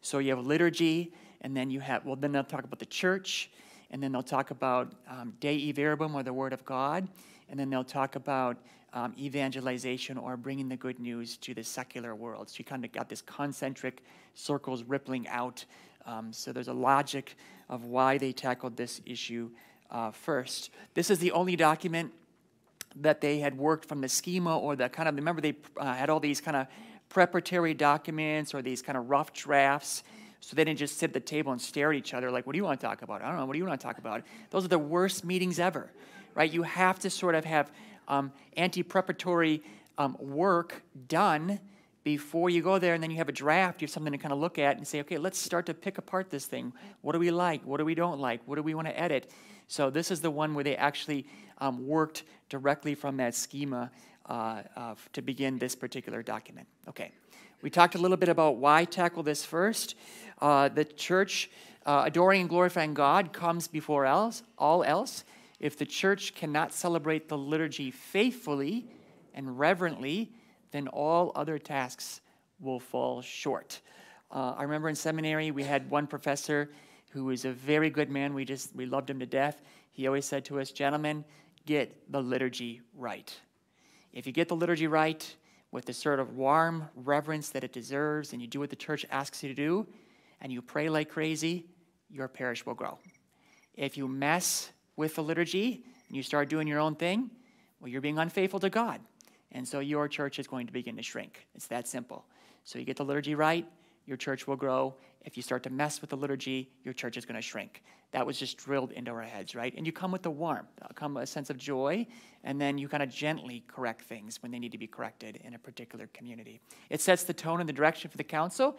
So you have liturgy, and then you have, well, then they'll talk about the church, and then they'll talk about um, Dei Verbum, or the Word of God, and then they'll talk about um, evangelization or bringing the good news to the secular world. So you kind of got this concentric circles rippling out. Um, so there's a logic of why they tackled this issue uh, first. This is the only document that they had worked from the schema or the kind of, remember they uh, had all these kind of preparatory documents or these kind of rough drafts. So they didn't just sit at the table and stare at each other like, what do you want to talk about? I don't know, what do you want to talk about? Those are the worst meetings ever, right? You have to sort of have um, ante-preparatory um, work done before you go there, and then you have a draft, you have something to kind of look at and say, okay, let's start to pick apart this thing. What do we like? What do we don't like? What do we want to edit? So this is the one where they actually um, worked directly from that schema uh, uh, to begin this particular document. Okay, we talked a little bit about why tackle this first. Uh, the church uh, adoring and glorifying God comes before else, all else. If the church cannot celebrate the liturgy faithfully and reverently, then all other tasks will fall short. Uh, I remember in seminary we had one professor who was a very good man. We just we loved him to death. He always said to us, "Gentlemen, get the liturgy right. If you get the liturgy right with the sort of warm reverence that it deserves, and you do what the church asks you to do, and you pray like crazy, your parish will grow. If you mess with the liturgy and you start doing your own thing, well, you're being unfaithful to God. And so your church is going to begin to shrink. It's that simple. So you get the liturgy right, your church will grow. If you start to mess with the liturgy, your church is going to shrink. That was just drilled into our heads, right? And you come with the warmth, uh, come a sense of joy, and then you kind of gently correct things when they need to be corrected in a particular community. It sets the tone and the direction for the council.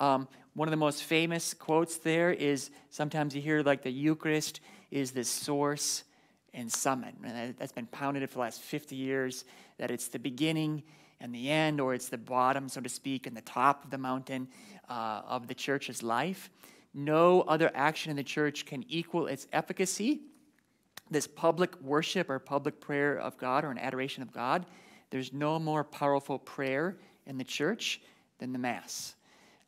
Um, one of the most famous quotes there is sometimes you hear like the Eucharist is the source and summit. And that's been pounded for the last 50 years, that it's the beginning and the end, or it's the bottom, so to speak, and the top of the mountain uh, of the church's life. No other action in the church can equal its efficacy. This public worship or public prayer of God or an adoration of God, there's no more powerful prayer in the church than the Mass.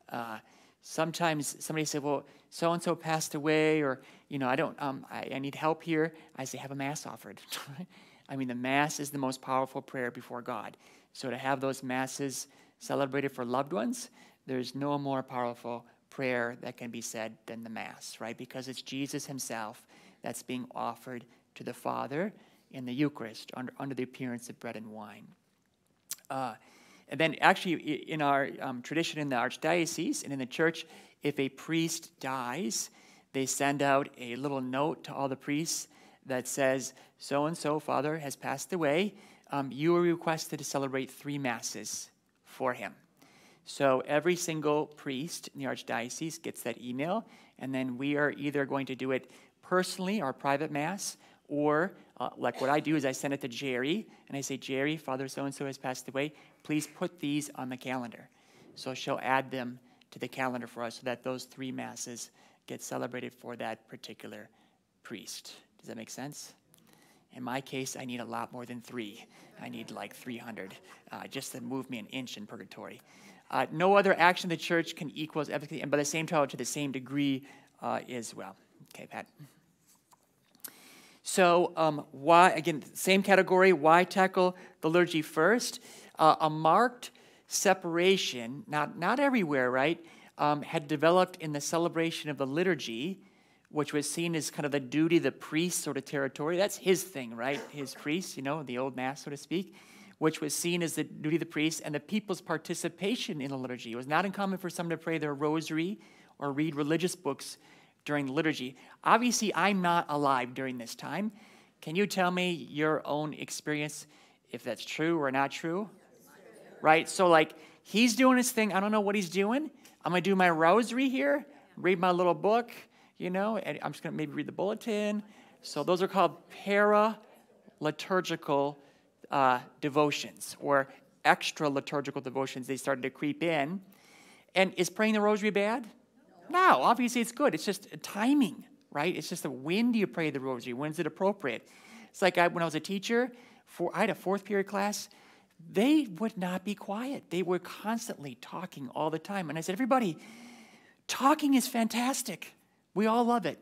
Uh, sometimes somebody say, well, so and so passed away, or, you know, I don't, um, I, I need help here. I say, have a Mass offered. I mean, the Mass is the most powerful prayer before God. So to have those Masses celebrated for loved ones, there's no more powerful prayer that can be said than the Mass, right? Because it's Jesus Himself that's being offered to the Father in the Eucharist under, under the appearance of bread and wine. Uh, and then, actually, in our um, tradition in the Archdiocese and in the church, if a priest dies, they send out a little note to all the priests that says, So and so, Father has passed away. Um, you are requested to celebrate three masses for him. So every single priest in the Archdiocese gets that email, and then we are either going to do it personally, our private mass, or uh, like what I do is I send it to Jerry, and I say, Jerry, Father so and so has passed away please put these on the calendar. So she'll add them to the calendar for us so that those three masses get celebrated for that particular priest. Does that make sense? In my case, I need a lot more than three. I need like 300 uh, just to move me an inch in purgatory. Uh, no other action of the church can equal efficacy, and by the same token, to the same degree uh, as well. Okay, Pat. So, um, why, again, same category, why tackle the liturgy first? uh, a marked separation, not, not everywhere, right, um, had developed in the celebration of the liturgy, which was seen as kind of the duty the priest sort of territory. That's his thing, right? His priest, you know, the old mass, so to speak, which was seen as the duty of the priest and the people's participation in the liturgy. It was not uncommon for some to pray their rosary or read religious books during the liturgy. Obviously, I'm not alive during this time. Can you tell me your own experience, if that's true or not true? right? So, like, he's doing his thing. I don't know what he's doing. I'm going to do my rosary here, read my little book, you know, and I'm just going to maybe read the bulletin. So, those are called para liturgical uh, devotions or extra liturgical devotions. They started to creep in. And is praying the rosary bad? No, obviously it's good. It's just timing, right? It's just when do you pray the rosary? When's it appropriate? It's like I, when I was a teacher, for, I had a fourth period class they would not be quiet. They were constantly talking all the time. And I said, everybody, talking is fantastic. We all love it.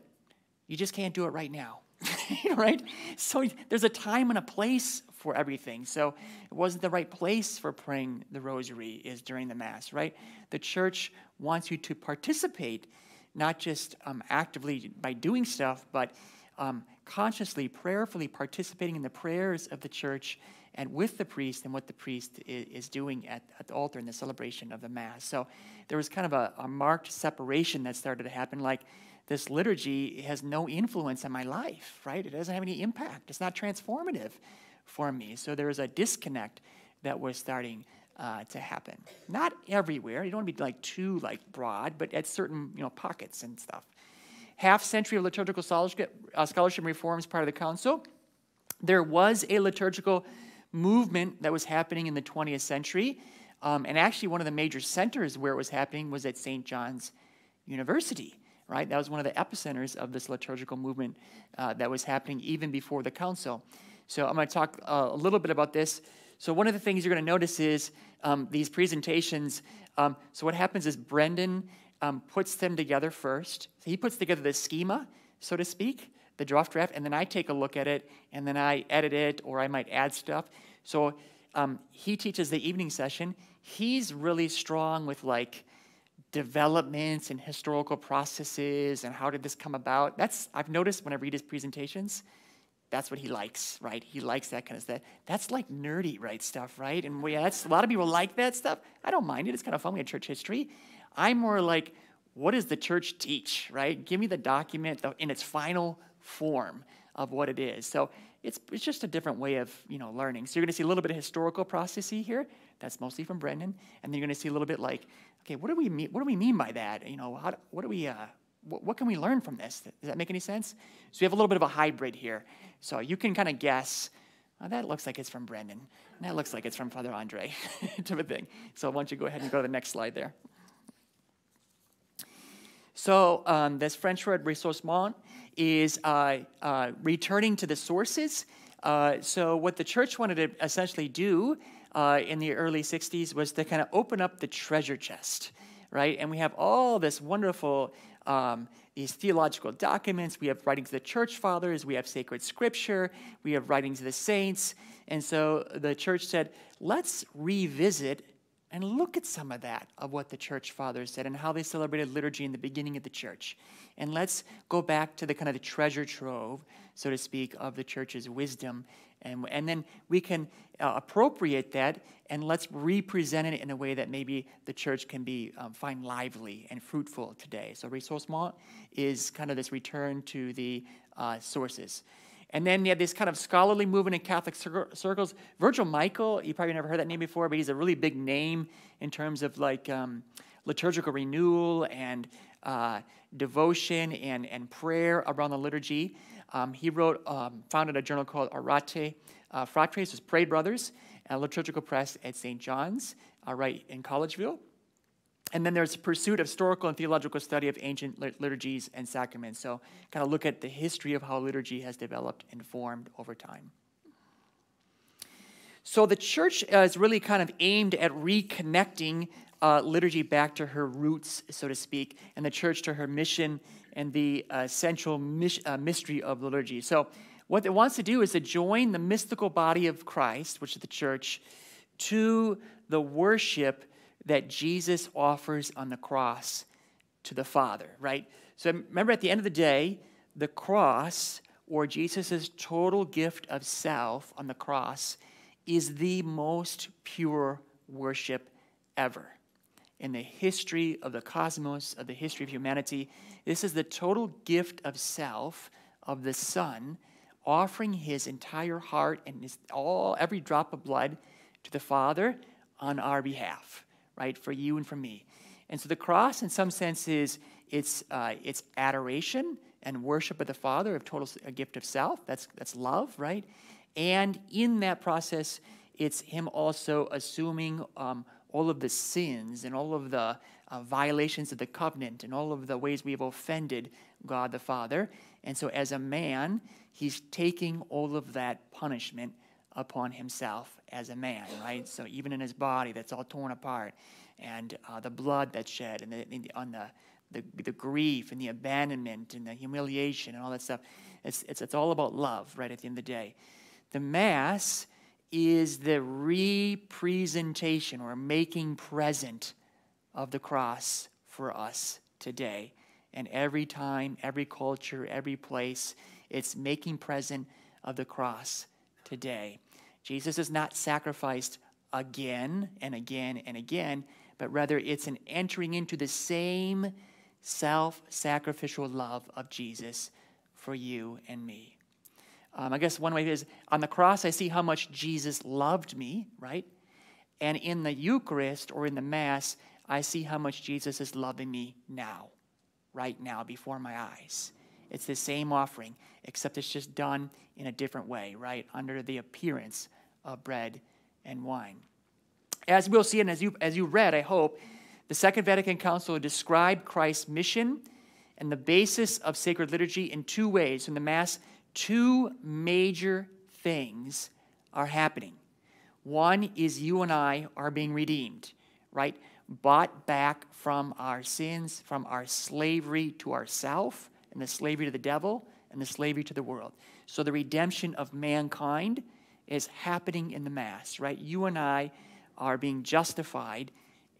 You just can't do it right now. right? So there's a time and a place for everything. So it wasn't the right place for praying the rosary is during the Mass, right? The church wants you to participate, not just um, actively by doing stuff, but um, consciously, prayerfully participating in the prayers of the church and with the priest and what the priest is, doing at, at, the altar in the celebration of the Mass. So there was kind of a, a marked separation that started to happen. Like this liturgy has no influence on my life, right? It doesn't have any impact. It's not transformative for me. So there was a disconnect that was starting uh, to happen. Not everywhere. You don't want to be like too like broad, but at certain you know pockets and stuff. Half century of liturgical scholarship, uh, scholarship reforms part of the council. There was a liturgical movement that was happening in the 20th century, um, and actually one of the major centers where it was happening was at St. John's University right? That was one of the epicenters of this liturgical movement uh, that was happening even before the council. So I'm going to talk uh, a little bit about this. So one of the things you're going to notice is um, these presentations. Um, so what happens is Brendan um, puts them together first. So he puts together the schema, so to speak, the draft draft, and then I take a look at it, and then I edit it, or I might add stuff. So um, he teaches the evening session. He's really strong with like developments and historical processes and how did this come about. That's I've noticed when I read his presentations, that's what he likes, right? He likes that kind of stuff. That's like nerdy, right? Stuff, right? And we, that's a lot of people like that stuff. I don't mind it. It's kind of fun. We had church history. I'm more like, what does the church teach, right? Give me the document in its final form of what it is. So it's, it's just a different way of you know learning. So you're going to see a little bit of historical processy here. That's mostly from Brendan, and then you're going to see a little bit like okay, what do we mean? What do we mean by that? You know, how, what do we? Uh, what, what can we learn from this? Does that make any sense? So we have a little bit of a hybrid here. So you can kind of guess. Oh, that looks like it's from Brendan. That looks like it's from Father Andre, type of thing. So why don't you go ahead and go to the next slide there. So um, this French word ressourcement is uh, uh, returning to the sources. Uh, so what the church wanted to essentially do uh, in the early 60s was to kind of open up the treasure chest, right? And we have all this wonderful, um, these theological documents. We have writings of the church fathers, we have sacred scripture, we have writings of the saints. And so the church said, let's revisit and look at some of that of what the church fathers said and how they celebrated liturgy in the beginning of the church. And let's go back to the kind of the treasure trove, so to speak, of the church's wisdom and, and then we can uh, appropriate that and let's represent it in a way that maybe the church can be um, find lively and fruitful today. So ressourcement is kind of this return to the uh, sources. And then you have this kind of scholarly movement in Catholic circles. Virgil Michel, you probably never heard that name before, but he's a really big name in terms of like um, liturgical renewal and uh, devotion and, and prayer around the liturgy. Um, he wrote, um, founded a journal called Orate uh, Fratres, is Pray Brothers, a liturgical press at St. John's, uh, right in Collegeville. And then there's pursuit of historical and theological study of ancient liturgies and sacraments. So, kind of look at the history of how liturgy has developed and formed over time. So, the church is really kind of aimed at reconnecting uh, liturgy back to her roots, so to speak, and the church to her mission and the uh, central uh, mystery of liturgy. So, what it wants to do is to join the mystical body of Christ, which is the church, to the worship that Jesus offers on the cross to the Father, right? So remember, at the end of the day, the cross, or Jesus' total gift of self on the cross, is the most pure worship ever. In the history of the cosmos, of the history of humanity, this is the total gift of self of the Son offering his entire heart and his, all every drop of blood to the Father on our behalf, right? For you and for me. And so the cross, in some sense, is it's, uh, it's adoration and worship of the Father, of total a gift of self. That's, that's love, right? And in that process, it's him also assuming um, all of the sins and all of the uh, violations of the covenant and all of the ways we have offended God the Father. And so, as a man, he's taking all of that punishment upon himself as a man, right? So even in his body that's all torn apart, and uh, the blood that's shed, and the, on the, the, the grief and the abandonment and the humiliation and all that stuff, it's, it's, it's all about love, right, at the end of the day. The Mass is the representation or making present of the cross for us today. And every time, every culture, every place, it's making present of the cross today. Jesus is not sacrificed again and again and again, but rather it's an entering into the same self sacrificial love of Jesus for you and me. Um, I guess one way is on the cross, I see how much Jesus loved me, right? And in the Eucharist or in the Mass, I see how much Jesus is loving me now, right now, before my eyes. It's the same offering, except it's just done in a different way, right? Under the appearance of bread and wine. As we'll see, and as you, as you read, I hope, the Second Vatican Council described Christ's mission and the basis of sacred liturgy in two ways. In the Mass, two major things are happening. One is you and I are being redeemed, right? Bought back from our sins, from our slavery to ourself, and the slavery to the devil, and the slavery to the world. So the redemption of mankind is happening in the Mass, right? You and I are being justified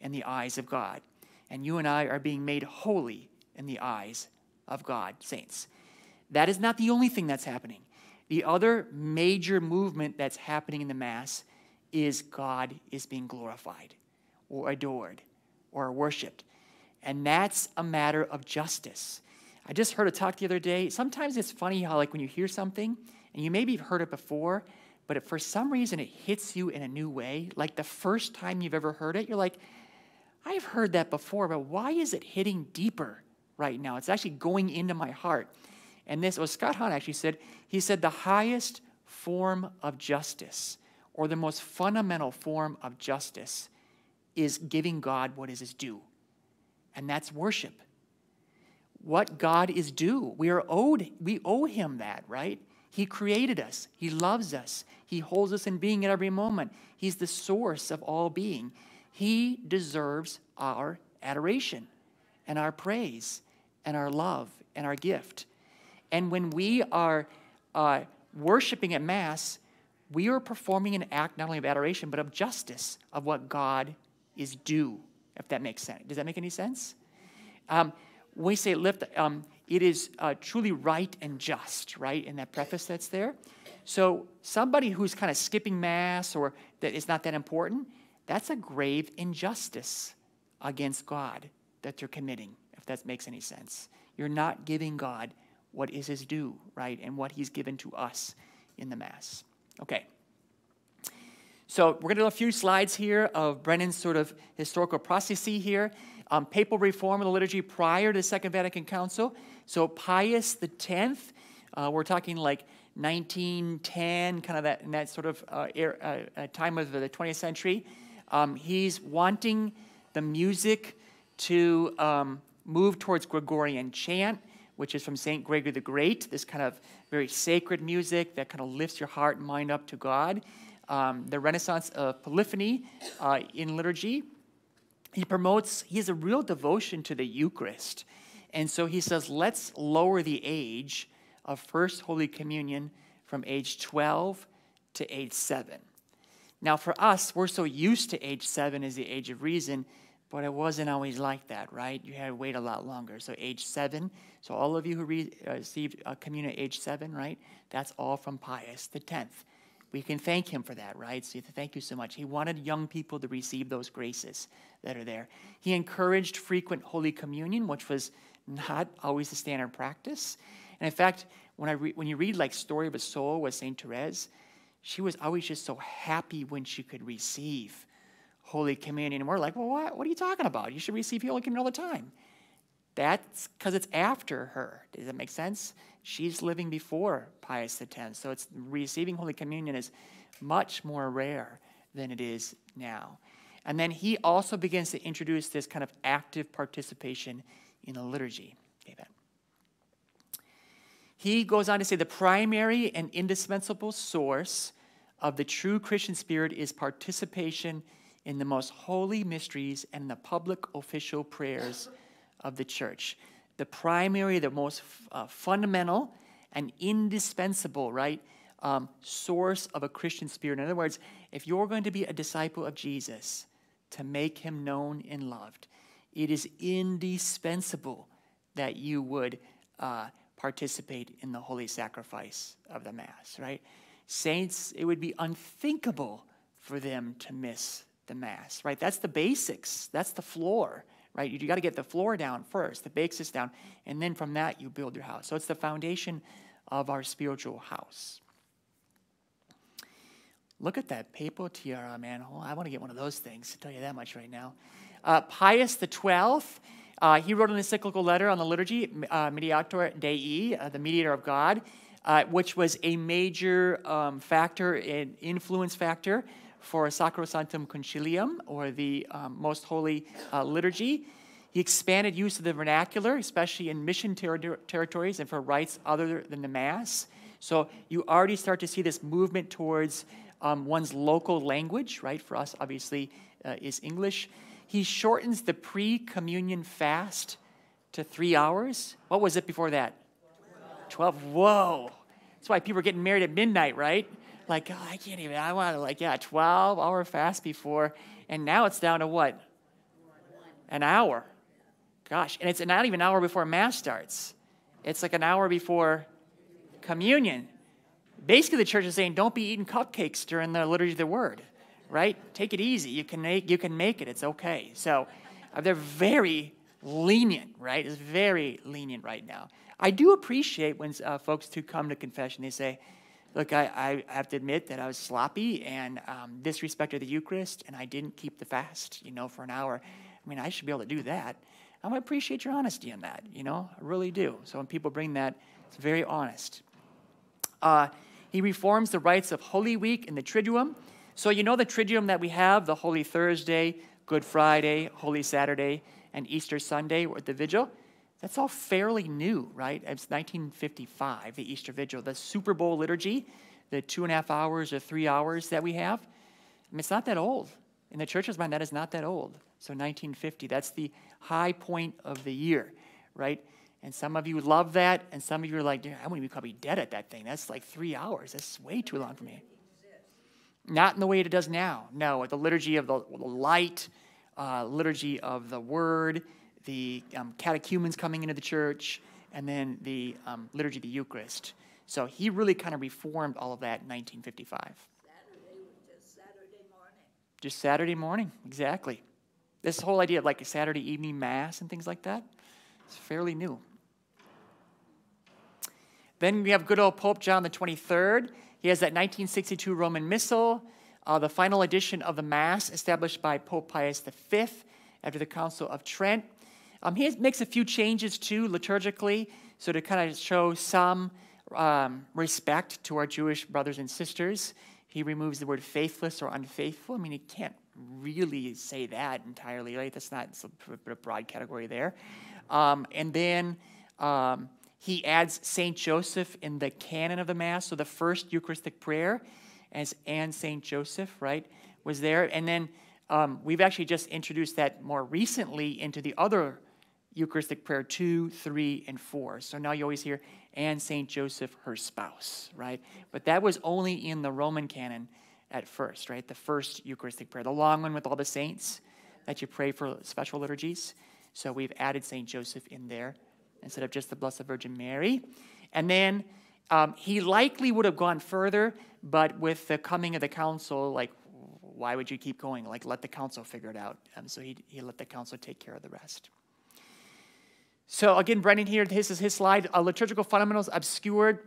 in the eyes of God. And you and I are being made holy in the eyes of God, saints. That is not the only thing that's happening. The other major movement that's happening in the Mass is God is being glorified or adored or worshiped. And that's a matter of justice. I just heard a talk the other day. Sometimes it's funny how, like, when you hear something and you maybe have heard it before, but for some reason it hits you in a new way. Like the first time you've ever heard it, you're like, I've heard that before, but why is it hitting deeper right now? It's actually going into my heart. And this, was Scott Hahn actually said, he said the highest form of justice, or the most fundamental form of justice, is giving God what is his due. And that's worship. What God is due. We are owed, we owe him that, right? He created us. He loves us. He holds us in being at every moment. He's the source of all being. He deserves our adoration and our praise and our love and our gift. And when we are uh, worshiping at Mass, we are performing an act not only of adoration, but of justice of what God is due, if that makes sense. Does that make any sense? Um, when we say lift, um, it is uh, truly right and just, right, in that preface that's there. So somebody who's kind of skipping Mass or that is not that important, that's a grave injustice against God that you're committing, if that makes any sense. You're not giving God what is his due, right, and what he's given to us in the Mass. Okay. So we're going to do a few slides here of Brendan's sort of historical processes here. Um, papal reform of the liturgy prior to the Second Vatican Council. So Pius X, uh, we're talking like 1910, kind of that, in that sort of uh, uh, uh, time of the 20th century. Um, he's wanting the music to um, move towards Gregorian chant, which is from St. Gregory the Great, this kind of very sacred music that kind of lifts your heart and mind up to God. Um, the Renaissance of polyphony uh, in liturgy. He promotes, he has a real devotion to the Eucharist. And so he says, let's lower the age of First Holy Communion from age 12 to age 7. Now, for us, we're so used to age 7 as the age of reason, but it wasn't always like that, right? You had to wait a lot longer. So, age 7, so all of you who re- uh, received a communion at age 7, right? That's all from Pius the 10th. We can thank him for that, right? So, thank you so much. He wanted young people to receive those graces that are there. He encouraged frequent Holy Communion, which was not always the standard practice. And in fact, when, I when you read like Story of a Soul with St. Therese, she was always just so happy when she could receive Holy Communion. And we're like, well, what, what are you talking about? You should receive Holy Communion all the time. That's because it's after her. Does that make sense? She's living before Pius X. So it's receiving Holy Communion is much more rare than it is now. And then he also begins to introduce this kind of active participation in the liturgy. Amen. He goes on to say the primary and indispensable source of the true Christian spirit is participation in the most holy mysteries and the public official prayers of the church. The primary, the most uh, fundamental and indispensable, right, um, source of a Christian spirit. In other words, if you're going to be a disciple of Jesus, to make him known and loved, it is indispensable that you would uh, participate in the holy sacrifice of the Mass, right? Saints, it would be unthinkable for them to miss the Mass, right? That's the basics, that's the floor, right? You, you got to get the floor down first, the basis down, and then from that you build your house. So it's the foundation of our spiritual house. Look at that papal tiara, man. Oh, I want to get one of those things, to tell you that much right now. Uh, Pius XII, uh, he wrote an encyclical letter on the liturgy, uh, Mediator Dei, uh, the mediator of God, uh, which was a major um, factor, an influence factor for Sacrosanctum Concilium, or the um, Most Holy uh, Liturgy. He expanded use of the vernacular, especially in mission ter- territories and for rites other than the Mass. So you already start to see this movement towards um, one's local language, right? For us, obviously, uh, is English. He shortens the pre communion fast to three hours. What was it before that? 12. Whoa. That's why people are getting married at midnight, right? Like, oh, I can't even, I want to, like, yeah, 12 hour fast before. And now it's down to what? An hour. Gosh. And it's not even an hour before Mass starts, it's like an hour before communion. Basically, the church is saying, don't be eating cupcakes during the liturgy of the word, right? Take it easy. You can make, you can make it. It's okay. So uh, they're very lenient, right? It's very lenient right now. I do appreciate when uh, folks to come to confession, they say, look, I, I have to admit that I was sloppy and um, disrespected the Eucharist, and I didn't keep the fast, you know, for an hour. I mean, I should be able to do that. I appreciate your honesty in that, you know, I really do. So when people bring that, it's very honest. Uh, he reforms the rites of Holy Week and the Triduum. So, you know the Triduum that we have the Holy Thursday, Good Friday, Holy Saturday, and Easter Sunday, or the Vigil? That's all fairly new, right? It's 1955, the Easter Vigil. The Super Bowl liturgy, the two and a half hours or three hours that we have, I mean, it's not that old. In the church's mind, that is not that old. So 1950, that's the high point of the year, right? And some of you love that, and some of you are like, I wouldn't even probably dead at that thing. That's like three hours. That's way too long for me. Not in the way it does now. No, the liturgy of the, the light, uh, liturgy of the word, the um, catechumens coming into the church, and then the um, liturgy of the Eucharist. So he really kind of reformed all of that in 1955. Saturday was just Saturday morning. Just Saturday morning, exactly. This whole idea of like a Saturday evening mass and things like that is fairly new. Then we have good old Pope John the 23rd. He has that 1962 Roman Missal, uh, the final edition of the Mass established by Pope Pius V after the Council of Trent. Um, he makes a few changes too liturgically, so to kind of show some um, respect to our Jewish brothers and sisters. He removes the word faithless or unfaithful. I mean, he can't really say that entirely, right? That's not a broad category there. Um, and then um, he adds St. Joseph in the canon of the Mass. So the first Eucharistic prayer, as and St. Joseph, right, was there. And then um, we've actually just introduced that more recently into the other Eucharistic prayer, two, three, and four. So now you always hear, and St. Joseph, her spouse, right? But that was only in the Roman canon at first, right? The first Eucharistic prayer, the long one with all the saints that you pray for special liturgies. So we've added St. Joseph in there instead of just the Blessed Virgin Mary. And then um, he likely would have gone further, but with the coming of the council, like, why would you keep going? Like, let the council figure it out. Um, so he, he let the council take care of the rest. So again, Brendan here, this is his slide. Uh, liturgical fundamentals obscured.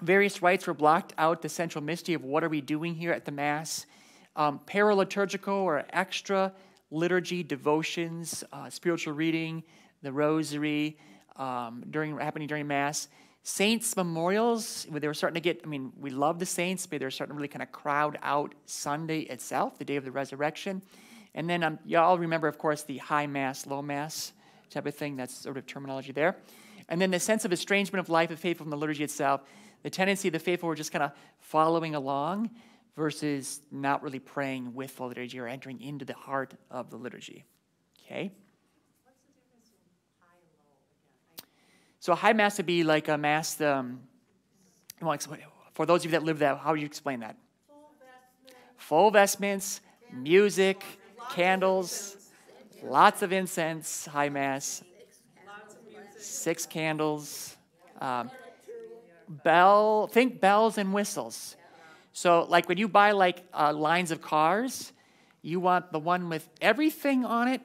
Various rites were blocked out. The central mystery of what are we doing here at the Mass. Um, paraliturgical or extra liturgy, devotions, uh, spiritual reading, the rosary, um, during happening during Mass. Saints memorials, they were starting to get, I mean, we love the saints, but they were starting to really kind of crowd out Sunday itself, the day of the resurrection. And then um, y'all remember, of course, the high Mass, low Mass type of thing. That's sort of terminology there. And then the sense of estrangement of life of faithful from the liturgy itself. The tendency of the faithful were just kind of following along versus not really praying with the liturgy or entering into the heart of the liturgy. Okay? So a high mass would be like a mass. Um, for those of you that live that, how would you explain that? Full vestments, music, candles, lots of incense, high mass, six candles, um, bell. Think bells and whistles. So, like when you buy like uh, lines of cars, you want the one with everything on it,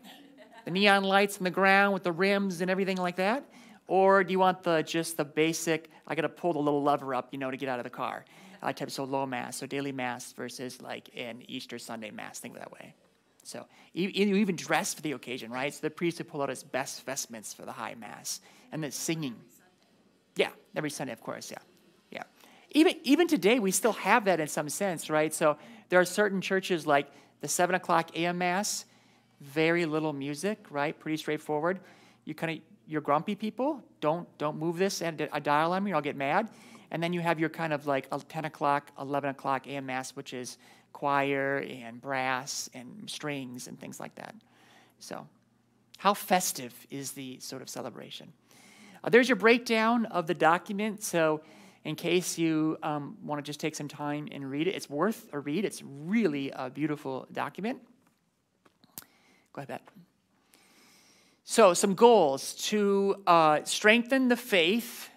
the neon lights in the ground with the rims and everything like that, or do you want the just the basic? I got to pull the little lever up, you know, to get out of the car. Uh, type so low mass, so daily mass versus like an Easter Sunday mass, think that way. So you, even dress for the occasion, right? So the priest would pull out his best vestments for the high mass, and then singing. Yeah, every Sunday, of course. Yeah, yeah. Even even today, we still have that in some sense, right? So there are certain churches like the seven o'clock a.m. mass, very little music, right? Pretty straightforward. You kind of you're grumpy people. Don't don't move this and a dial on me, or I'll get mad. And then you have your kind of like a 10 o'clock, 11 o'clock a.m. mass, which is choir and brass and strings and things like that. So, how festive is the sort of celebration? Uh, there's your breakdown of the document. So, in case you um, want to just take some time and read it, it's worth a read. It's really a beautiful document. Go ahead, So, some goals to uh, strengthen the faith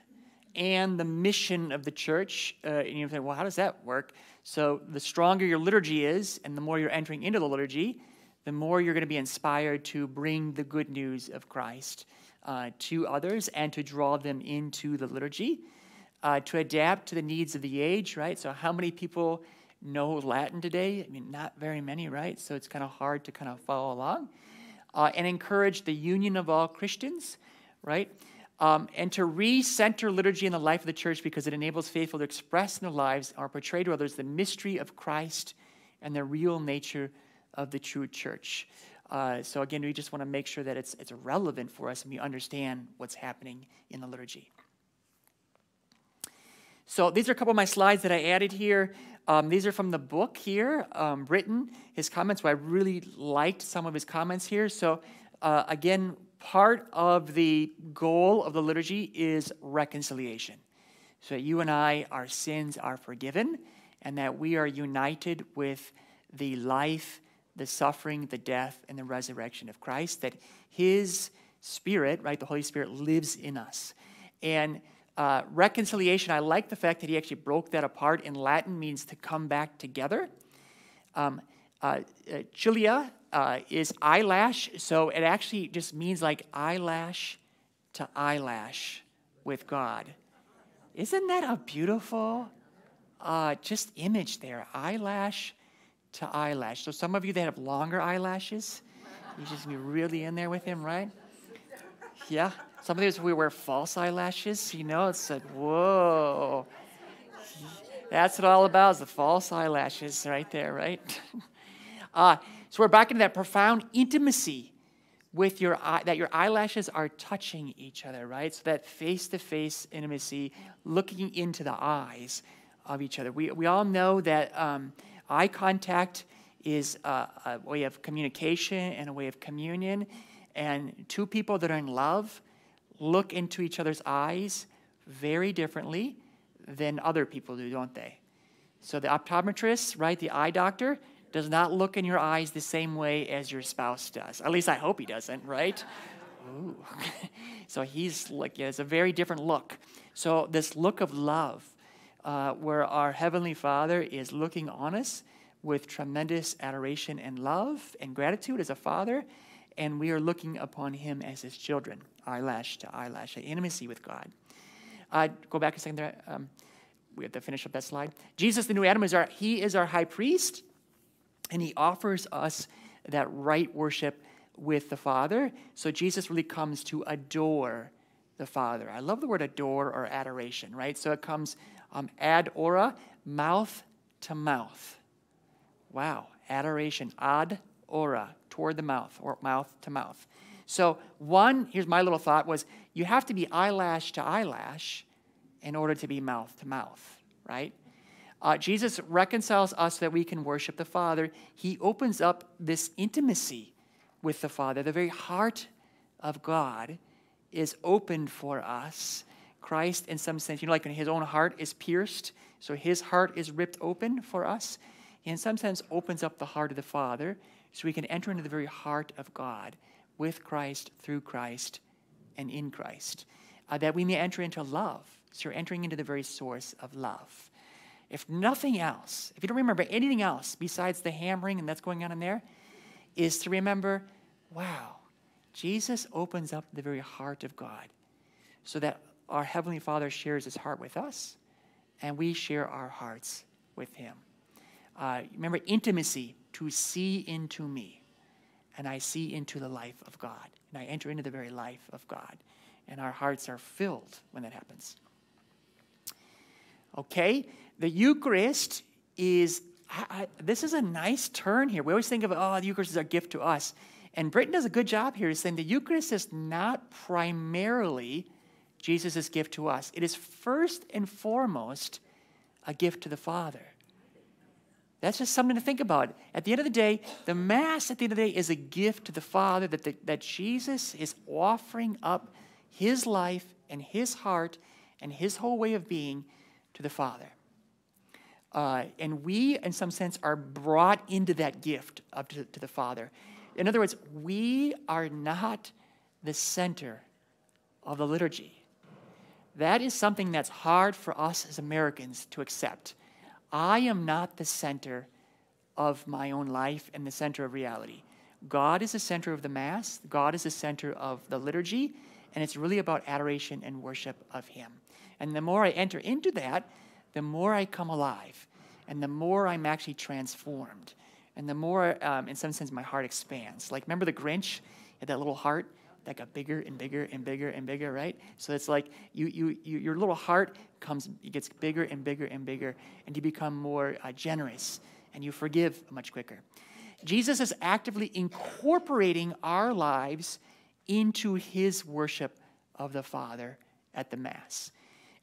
and the mission of the church. Uh, and you say, well, how does that work? So, the stronger your liturgy is, and the more you're entering into the liturgy, the more you're going to be inspired to bring the good news of Christ uh, to others and to draw them into the liturgy, uh, to adapt to the needs of the age, right? So, how many people know Latin today? I mean, not very many, right? So, it's kind of hard to kind of follow along. Uh, and encourage the union of all Christians, right? Um, and to re-center liturgy in the life of the church because it enables faithful to express in their lives or portray to others the mystery of Christ and the real nature of the true church. Uh, so again, we just want to make sure that it's, it's relevant for us and we understand what's happening in the liturgy. So these are a couple of my slides that I added here. Um, these are from the book here, um, written, his comments. So I really liked some of his comments here. So uh, again, part of the goal of the liturgy is reconciliation. So that you and I, our sins are forgiven, and that we are united with the life, the suffering, the death, and the resurrection of Christ, that his spirit, right, the Holy Spirit lives in us. And uh, reconciliation, I like the fact that he actually broke that apart. In Latin, means to come back together. Um, uh, uh, Cilia uh, is eyelash, so it actually just means like eyelash to eyelash with God. Isn't that a beautiful uh, just image there? Eyelash to eyelash. So some of you that have longer eyelashes, you just be really in there with him, right? Yeah. Some of us we wear false eyelashes. You know, it's like whoa. That's what all about is the false eyelashes right there, right? uh, so we're back into that profound intimacy with your eye, that your eyelashes are touching each other, right? So that face to face intimacy, looking into the eyes of each other. We, we all know that um, eye contact is a, a way of communication and a way of communion. And two people that are in love look into each other's eyes very differently than other people do, don't they? So the optometrist, right, the eye doctor, does not look in your eyes the same way as your spouse does. At least I hope he doesn't, right? Ooh. so he's like, yeah, it's a very different look. So this look of love, uh, where our Heavenly Father is looking on us with tremendous adoration and love and gratitude as a father, and we are looking upon him as his children, eyelash to eyelash, intimacy with God. Uh, go back a second there. Um, we have to finish up that slide. Jesus, the new Adam, is our, he is our high priest and he offers us that right worship with the Father. So Jesus really comes to adore the Father. I love the word adore or adoration, right? So it comes um, ad ora, mouth to mouth. Wow, adoration, ad ora, toward the mouth, or mouth to mouth. So, one, here's my little thought was you have to be eyelash to eyelash in order to be mouth to mouth, right? Uh, Jesus reconciles us so that we can worship the Father. He opens up this intimacy with the Father. The very heart of God is opened for us. Christ, in some sense, you know, like when his own heart is pierced, so his heart is ripped open for us. He, in some sense, opens up the heart of the Father so we can enter into the very heart of God with Christ, through Christ, and in Christ. Uh, that we may enter into love. So you're entering into the very source of love. If nothing else, if you don't remember anything else besides the hammering and that's going on in there, is to remember wow, Jesus opens up the very heart of God so that our Heavenly Father shares his heart with us and we share our hearts with him. Uh, remember, intimacy, to see into me, and I see into the life of God, and I enter into the very life of God, and our hearts are filled when that happens. Okay, the Eucharist is, I, I, this is a nice turn here. We always think of, oh, the Eucharist is a gift to us. And Britton does a good job here, saying the Eucharist is not primarily Jesus' gift to us. It is first and foremost a gift to the Father. That's just something to think about. At the end of the day, the Mass at the end of the day is a gift to the Father that, the, that Jesus is offering up his life and his heart and his whole way of being to the Father. Uh, and we, in some sense, are brought into that gift up to, to the Father. In other words, we are not the center of the liturgy. That is something that's hard for us as Americans to accept. I am not the center of my own life and the center of reality. God is the center of the Mass, God is the center of the liturgy, and it's really about adoration and worship of Him. And the more I enter into that, the more I come alive, and the more I'm actually transformed, and the more, um, in some sense, my heart expands. Like, remember the Grinch had that little heart that got bigger and bigger and bigger and bigger, right? So it's like you, you, you your little heart comes, it gets bigger and bigger and bigger, and you become more uh, generous, and you forgive much quicker. Jesus is actively incorporating our lives into his worship of the Father at the Mass.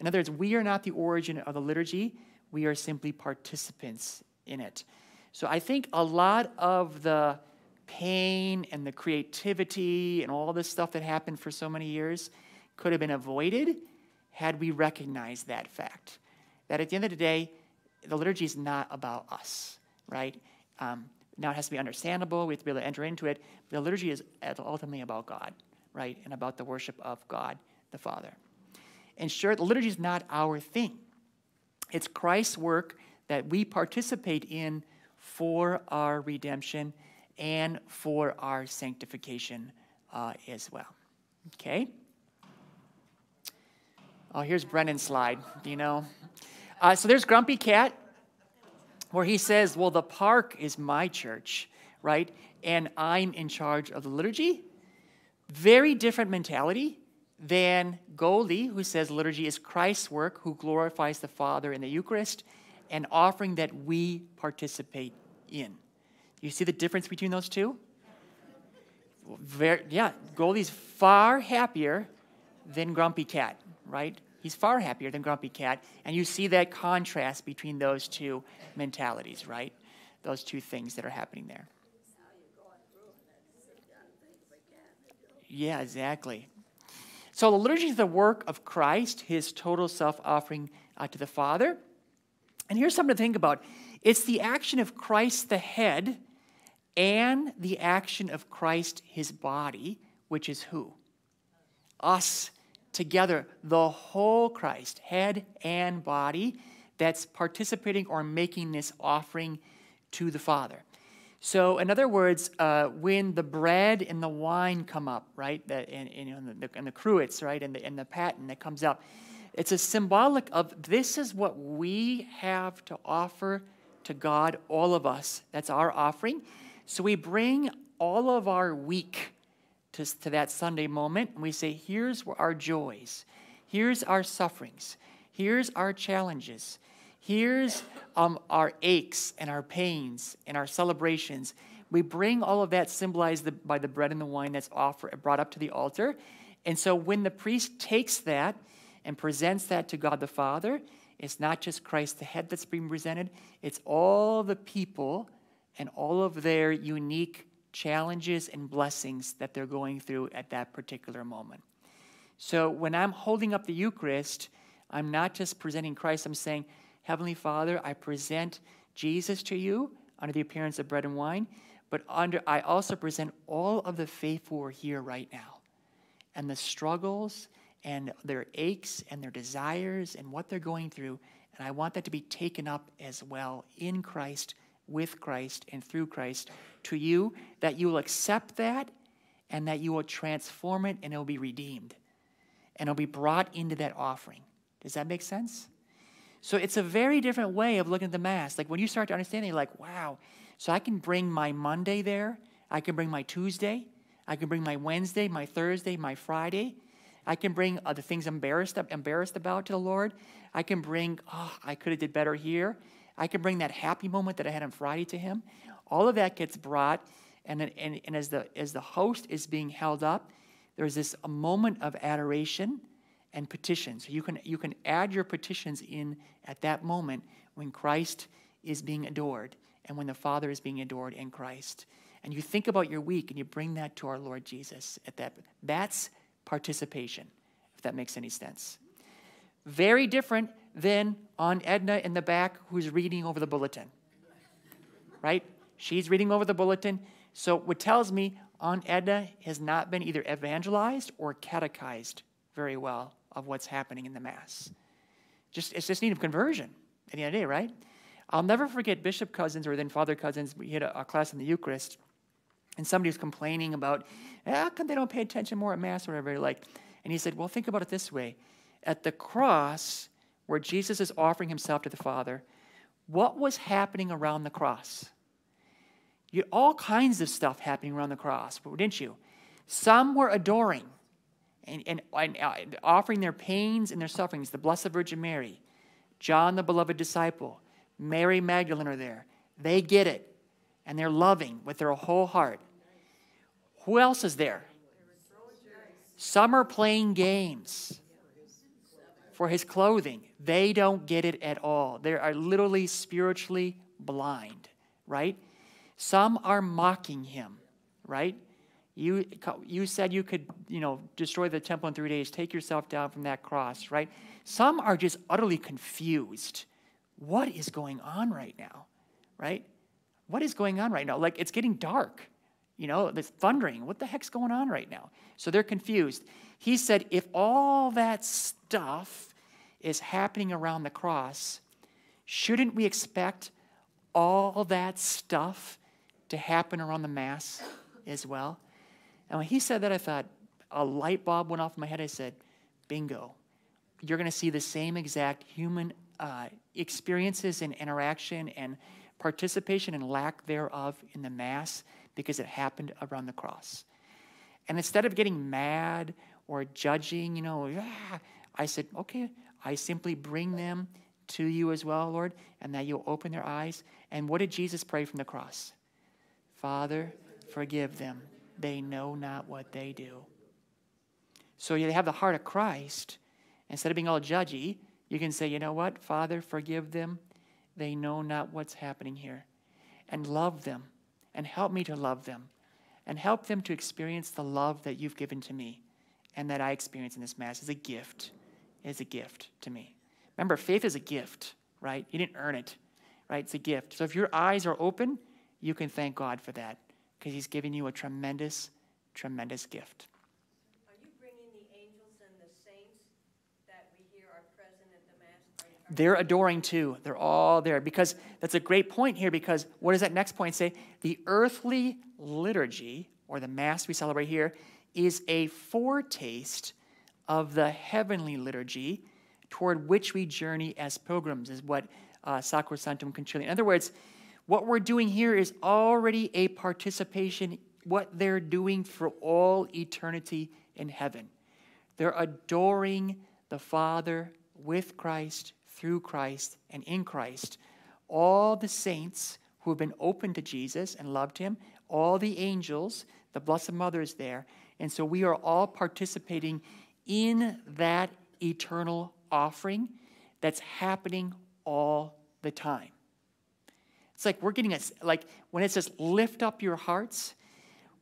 In other words, we are not the origin of the liturgy, we are simply participants in it. So I think a lot of the pain and the creativity and all this stuff that happened for so many years could have been avoided had we recognized that fact. That at the end of the day, the liturgy is not about us, right? Um, now it has to be understandable. We have to be able to enter into it. The liturgy is ultimately about God, right? And about the worship of God the Father. And sure, the liturgy is not our thing. It's Christ's work that we participate in for our redemption and for our sanctification uh, as well. Okay? Oh, here's Brendan's slide, you know. Uh, so there's Grumpy Cat, where he says, Well, the park is my church, right? And I'm in charge of the liturgy. Very different mentality than Goldie, who says liturgy is Christ's work, who glorifies the Father in the Eucharist, and offering that we participate in. You see the difference between those two? Very, yeah, Goldie's far happier than Grumpy Cat, right? He's far happier than Grumpy Cat, and you see that contrast between those two mentalities, right? Those two things that are happening there. Yeah, exactly. So the liturgy is the work of Christ, his total self offering uh, to the Father. And here's something to think about it's the action of Christ, the head, and the action of Christ, his body, which is who? Us together, the whole Christ, head and body, that's participating or making this offering to the Father. So, in other words, uh, when the bread and the wine come up, right, the, and, and, the, and the cruets, right, and the, and the paten that comes up, it's a symbolic of this is what we have to offer to God, all of us. That's our offering. So we bring all of our week to, to that Sunday moment, and we say, here's our joys, here's our sufferings, here's our challenges, Here's um, our aches and our pains and our celebrations. We bring all of that symbolized the, by the bread and the wine that's offered, brought up to the altar. And so when the priest takes that and presents that to God the Father, It's not just Christ the head that's being presented, it's all the people and all of their unique challenges and blessings that they're going through at that particular moment. So when I'm holding up the Eucharist, I'm not just presenting Christ, I'm saying, Heavenly Father, I present Jesus to you under the appearance of bread and wine, but under, I also present all of the faithful who are here right now and the struggles and their aches and their desires and what they're going through. And I want that to be taken up as well in Christ, with Christ, and through Christ to you, that you will accept that and that you will transform it and it will be redeemed and it'll be brought into that offering. Does that make sense? So it's a very different way of looking at the Mass. Like when you start to understand it, you're like, wow, so I can bring my Monday there, I can bring my Tuesday, I can bring my Wednesday, my Thursday, my Friday. I can bring uh, the things embarrassed, embarrassed about to the Lord. I can bring, oh, I could have did better here. I can bring that happy moment that I had on Friday to Him. All of that gets brought, and, and, and as, the, as the host is being held up, there's this moment of adoration and petitions. You can, you can add your petitions in at that moment when Christ is being adored and when the Father is being adored in Christ. And you think about your week and you bring that to our Lord Jesus at that that's participation if that makes any sense. Very different than on Edna in the back who's reading over the bulletin right? She's reading over the bulletin. So what tells me Aunt Edna has not been either evangelized or catechized very well of what's happening in the Mass. Just, it's just need of conversion at the end of the day, right? I'll never forget Bishop Cozzens or then Father Cozzens. We had a, a class in the Eucharist, and somebody was complaining about, how come they don't pay attention more at Mass or whatever? Like, and he said, well, think about it this way. At the cross, where Jesus is offering himself to the Father, what was happening around the cross? You had all kinds of stuff happening around the cross, didn't you? Some were adoring and, and, and uh, offering their pains and their sufferings. The Blessed Virgin Mary, John, the beloved disciple, Mary Magdalene are there. They get it and they're loving with their whole heart. Who else is there? Some are playing games for his clothing. They don't get it at all. They are literally spiritually blind, right? Some are mocking him, right? You, you said you could, you know, destroy the temple in three days. Take yourself down from that cross, right? Some are just utterly confused. What is going on right now, right? what is going on right now? Like it's getting dark. You know, there's thundering. What the heck's going on right now? So they're confused. He said, if all that stuff is happening around the cross, shouldn't we expect all that stuff to happen around the Mass as well? And when he said that, I thought, a light bulb went off in my head. I said, bingo. You're going to see the same exact human uh, experiences and interaction and participation and lack thereof in the Mass because it happened around the cross. And instead of getting mad or judging, you know, ah, I said, okay, I simply bring them to you as well, Lord, and that you'll open their eyes. And what did Jesus pray from the cross? Father, forgive them. They know not what they do. So you have the heart of Christ. Instead of being all judgy, you can say, you know what? Father, forgive them. They know not what's happening here. And love them and help me to love them and help them to experience the love that you've given to me and that I experience in this Mass as a gift. Is a gift to me. Remember, faith is a gift, right? You didn't earn it, right? It's a gift. So if your eyes are open, you can thank God for that because He's giving you a tremendous, tremendous gift. Are you bringing the angels and the saints that we hear are present at the Mass? Are, are They're adoring too. They're all there because that's a great point here because what does that next point say? The earthly liturgy, or the Mass we celebrate here, is a foretaste of the heavenly liturgy toward which we journey as pilgrims, is what uh, Sacrosanctum Concilium. In other words, what we're doing here is already a participation, what they're doing for all eternity in heaven. They're adoring the Father with Christ through Christ and in Christ, all the saints who have been open to Jesus and loved him, all the angels, the Blessed Mother is there. And so we are all participating in that eternal offering that's happening all the time. It's like we're getting a, like when it says lift up your hearts,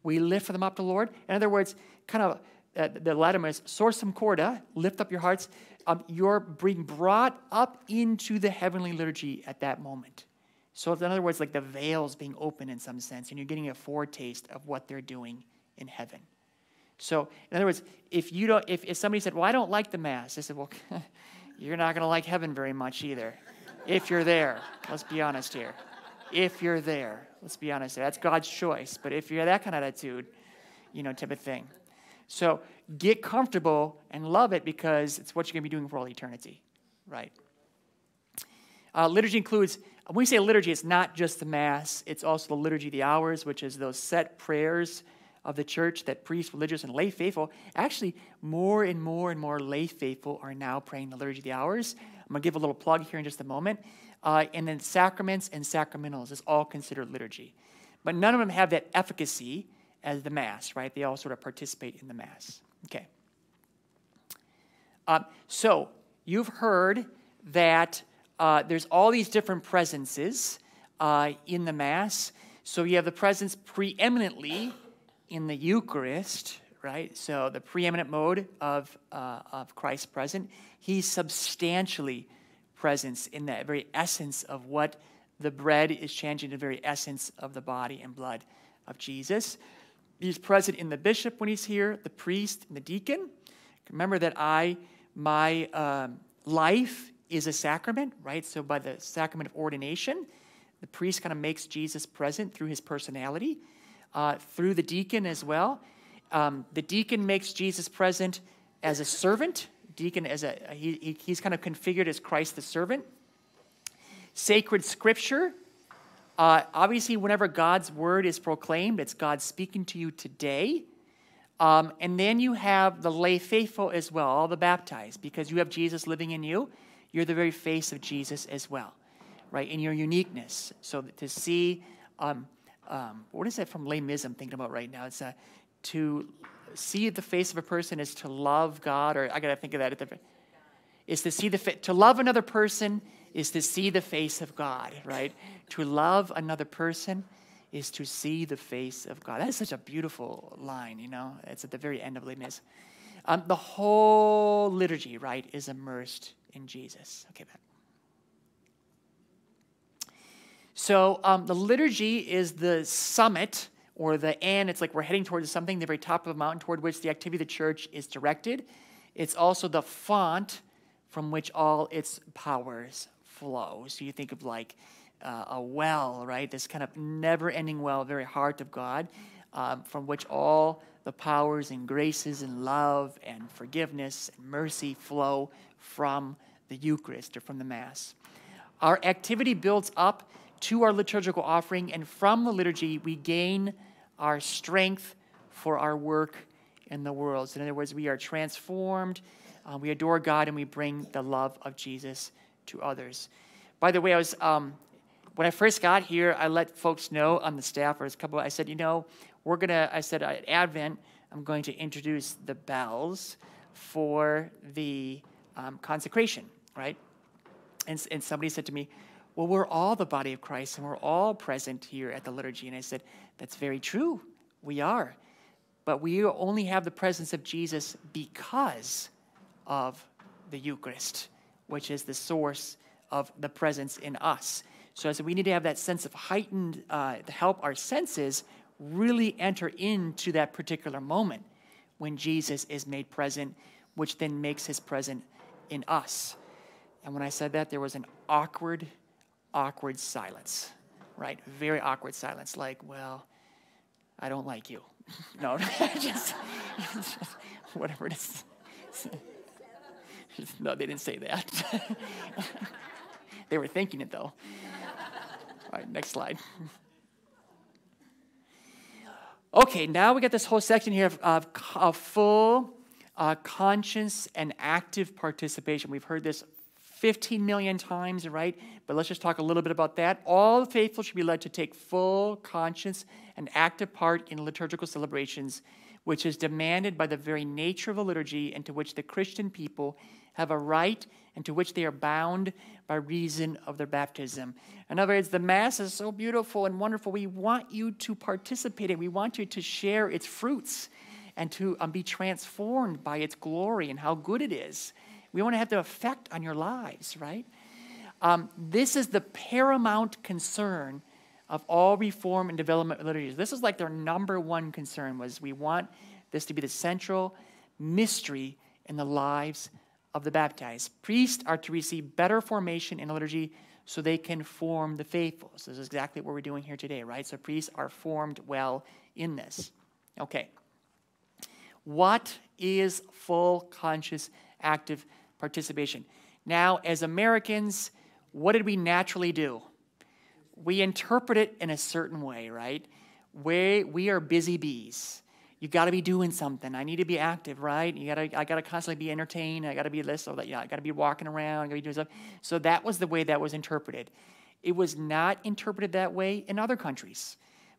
we lift them up to the Lord. In other words, kind of uh, the Latin is sursum corda, lift up your hearts. Um, you're being brought up into the heavenly liturgy at that moment. So, in other words, like the veil's being open in some sense, and you're getting a foretaste of what they're doing in heaven. So, in other words, if you don't, if, if somebody said, "Well, I don't like the mass," I said, "Well, you're not going to like heaven very much either, if you're there." Let's be honest here. If you're there, let's be honest. That's God's choice. But if you're that kind of attitude, you know, type of thing. So get comfortable and love it because it's what you're going to be doing for all eternity, right? Uh, liturgy includes, when we say liturgy, it's not just the Mass, it's also the liturgy of the hours, which is those set prayers of the church that priests, religious, and lay faithful. Actually, more and more and more lay faithful are now praying the liturgy of the hours. I'm going to give a little plug here in just a moment. Uh, and then sacraments and sacramentals is all considered liturgy. But none of them have that efficacy as the Mass, right? They all sort of participate in the Mass. Okay. Uh, so you've heard that uh, there's all these different presences uh, in the Mass. So you have the presence preeminently in the Eucharist, right? So the preeminent mode of, uh, of Christ present. He's substantially present in that very essence of what the bread is changing the very essence of the body and blood of Jesus. He's present in the bishop when he's here, the priest, and the deacon. Remember that I, my um, life is a sacrament, right? So by the sacrament of ordination, the priest kind of makes Jesus present through his personality, uh, through the deacon as well. Um, the deacon makes Jesus present as a servant. Deacon as a he, he's kind of configured as Christ the servant. Sacred scripture uh, obviously, whenever God's word is proclaimed, it's God speaking to you today. Um, and then you have the lay faithful as well, all the baptized, because you have Jesus living in you. You're the very face of Jesus as well, right? In your uniqueness. So to see, um, um, what is that from Les Mis I'm thinking about right now? It's uh, to see the face of a person is to love God, or I got to think of that. At the, is to see the to love another person is to see the face of God, right? To love another person is to see the face of God. That is such a beautiful line, you know? It's at the very end of Mis. Um, the whole liturgy, right, is immersed in Jesus. Okay, back. So um, the liturgy is the summit or the end. It's like we're heading towards something, the very top of a mountain toward which the activity of the church is directed. It's also the font from which all its powers flow. So you think of like uh, a well, right? This kind of never ending well, very heart of God, um, from which all the powers and graces and love and forgiveness and mercy flow from the Eucharist or from the Mass. Our activity builds up to our liturgical offering, and from the liturgy, we gain our strength for our work in the world. So in other words, we are transformed, uh, we adore God, and we bring the love of Jesus to others. By the way, I was um, when I first got here, I let folks know on the staff, or a couple. I said, you know, we're gonna. I said at Advent, I'm going to introduce the bells for the um, consecration, right? And, and somebody said to me, well, we're all the body of Christ and we're all present here at the liturgy. And I said, that's very true. We are. But we only have the presence of Jesus because of the Eucharist which is the source of the presence in us. So, so we need to have that sense of heightened, uh, to help our senses really enter into that particular moment when Jesus is made present, which then makes his present in us. And when I said that, there was an awkward, awkward silence, right? Very awkward silence, like, well, I don't like you. no, just, just whatever it is. no, they didn't say that. they were thinking it though. All right, next slide. Okay, now we got this whole section here of, of full uh, conscious and active participation. We've heard this 15 million times, right? But let's just talk a little bit about that. All faithful should be led to take full conscious and active part in liturgical celebrations which is demanded by the very nature of the liturgy and to which the Christian people have a right and to which they are bound by reason of their baptism. In other words, the Mass is so beautiful and wonderful. We want you to participate in it, we want you to share its fruits and to um, be transformed by its glory and how good it is. We want to have the effect on your lives, right? Um, this is the paramount concern of all reform and development liturgies. This is like their number one concern was we want this to be the central mystery in the lives of the baptized. Priests are to receive better formation in liturgy so they can form the faithful. So this is exactly what we're doing here today, right? So priests are formed well in this. Okay. What is full conscious active participation? Now, as Americans, what did we naturally do? We interpret it in a certain way, right? We, we are busy bees. You got to be doing something. I need to be active, right? You got to, I got to constantly be entertained. I got to be this, so that, yeah, I got to be walking around. I got to be doing stuff. So that was the way that was interpreted. It was not interpreted that way in other countries.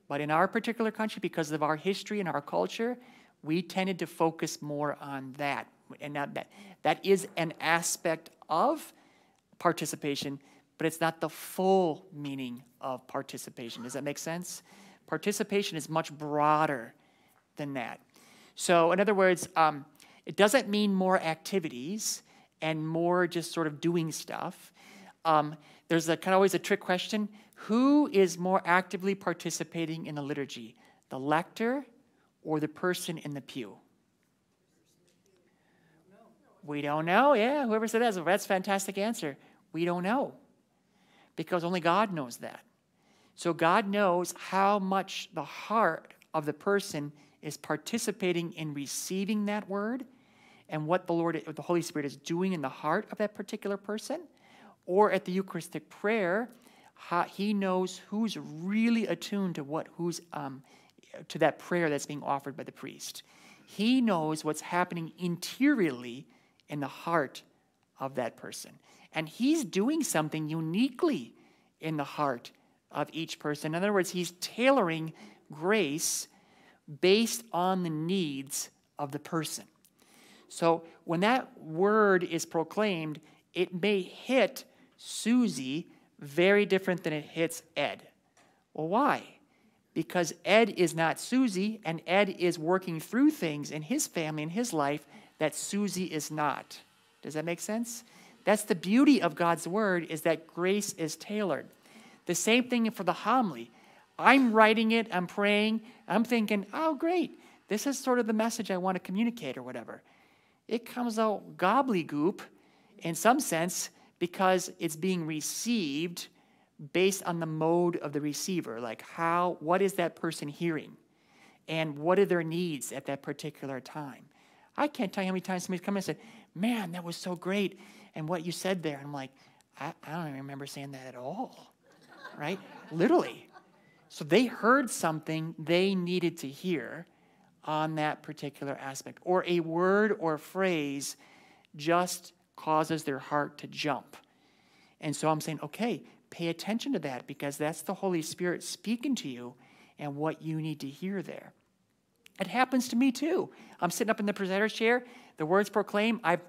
But in our particular country, because of our history and our culture, we tended to focus more on that. And that, that, is an aspect of participation, but it's not the full meaning of participation. Does that make sense? Participation is much broader than that. So, in other words, um, it doesn't mean more activities and more just sort of doing stuff. Um, there's a kind of always a trick question who is more actively participating in the liturgy, the lector or the person in the pew? We don't know. Yeah, whoever said that, that's a fantastic answer. We don't know because only God knows that. So God knows how much the heart of the person is participating in receiving that word and what the Lord, the Holy Spirit is doing in the heart of that particular person. Or at the Eucharistic prayer, He knows who's really attuned to what, who's um, to that prayer that's being offered by the priest. He knows what's happening interiorly in the heart of that person. And he's doing something uniquely in the heart of each person. In other words, he's tailoring grace based on the needs of the person. So when that word is proclaimed, it may hit Susie very different than it hits Ed. Well, why? Because Ed is not Susie, and Ed is working through things in his family, in his life, that Susie is not. Does that make sense? That's the beauty of God's word is that grace is tailored. The same thing for the homily. I'm writing it, I'm praying, I'm thinking, oh, great, this is sort of the message I want to communicate or whatever. It comes out gobbledygook in some sense because it's being received based on the mode of the receiver, like how, what is that person hearing? And what are their needs at that particular time? I can't tell you how many times somebody's come and said, Man, that was so great. And what you said there, I'm like, I, I don't even remember saying that at all. right? Literally. So they heard something they needed to hear on that particular aspect. Or a word or phrase just causes their heart to jump. And so I'm saying, okay, pay attention to that because that's the Holy Spirit speaking to you and what you need to hear there. It happens to me too. I'm sitting up in the presider's chair, the words proclaim, I've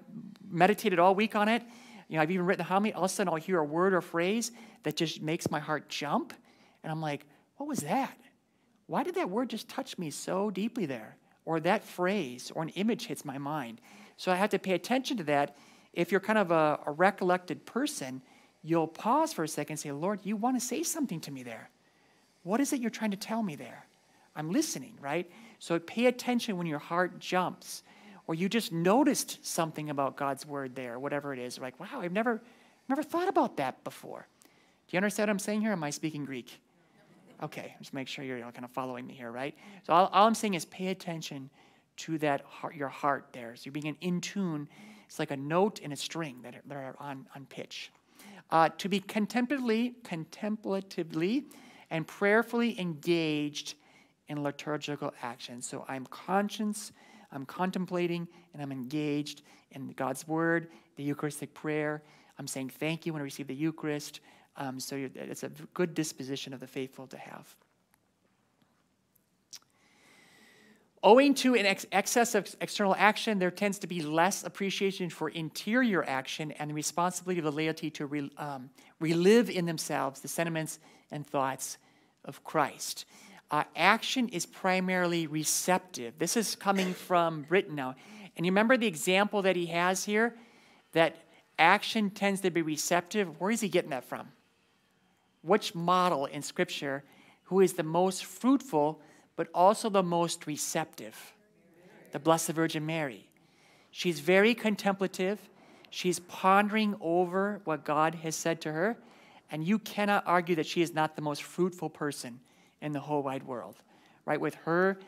meditated all week on it. You know, I've even written the homily. All of a sudden, I'll hear a word or phrase that just makes my heart jump. And I'm like, what was that? Why did that word just touch me so deeply there? Or that phrase or an image hits my mind. So I have to pay attention to that. If you're kind of a, a recollected person, you'll pause for a second and say, Lord, you want to say something to me there. What is it you're trying to tell me there? I'm listening, right? So pay attention when your heart jumps or you just noticed something about God's word there, whatever it is. Like, wow, I've never, never thought about that before. Do you understand what I'm saying here? Am I speaking Greek? Okay, just make sure you're kind of following me here, right? So all, all I'm saying is pay attention to that heart, your heart there. So you're being in tune. It's like a note and a string that are, that are on, on pitch. Uh, to be contemplatively, contemplatively and prayerfully engaged in liturgical action. So I'm conscious, I'm contemplating, and I'm engaged in God's word, the Eucharistic prayer. I'm saying thank you when I receive the Eucharist. Um, so it's a good disposition of the faithful to have. Owing to an ex- excess of external action, there tends to be less appreciation for interior action and the responsibility of the laity to re, um, relive in themselves the sentiments and thoughts of Christ. Uh, action is primarily receptive. This is coming from Britain now. And you remember the example that he has here? That action tends to be receptive. Where is he getting that from? Which model in Scripture, who is the most fruitful, but also the most receptive? The Blessed Virgin Mary. She's very contemplative. She's pondering over what God has said to her. And you cannot argue that she is not the most fruitful person in the whole wide world, right? With her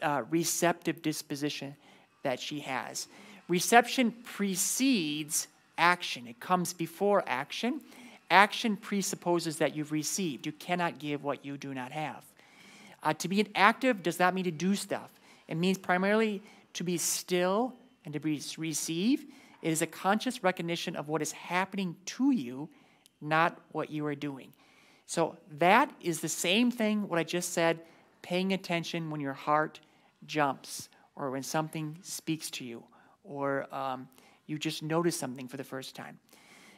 uh, receptive disposition that she has. Reception precedes action, it comes before action. Action presupposes that you've received. You cannot give what you do not have. Uh, to be active does not mean to do stuff, it means primarily to be still and to be, receive. It is a conscious recognition of what is happening to you, not what you are doing. So that is the same thing, what I just said, paying attention when your heart jumps or when something speaks to you or um, you just notice something for the first time.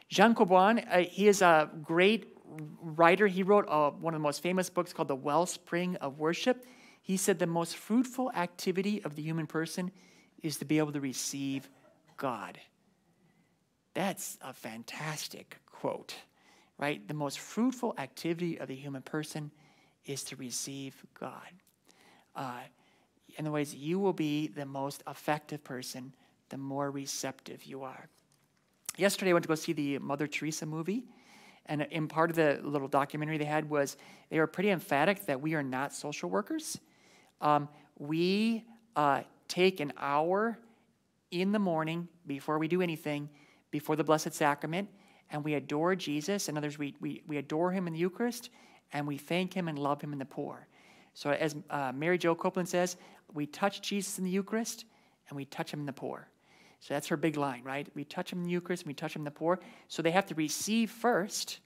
Jean Corbon, uh, he is a great writer. He wrote uh, one of the most famous books called The Wellspring of Worship. He said the most fruitful activity of the human person is to be able to receive God. That's a fantastic quote right? The most fruitful activity of the human person is to receive God. Uh, in the ways you will be the most effective person, the more receptive you are. Yesterday, I went to go see the Mother Teresa movie. And in part of the little documentary they had was they were pretty emphatic that we are not social workers. Um, we uh, take an hour in the morning before we do anything, before the Blessed Sacrament, and we adore Jesus. In others, we, we, we adore him in the Eucharist and we thank him and love him in the poor. So, as uh, Mary Jo Copeland says, we touch Jesus in the Eucharist and we touch him in the poor. So, that's her big line, right? We touch him in the Eucharist and we touch him in the poor. So, they have to receive first,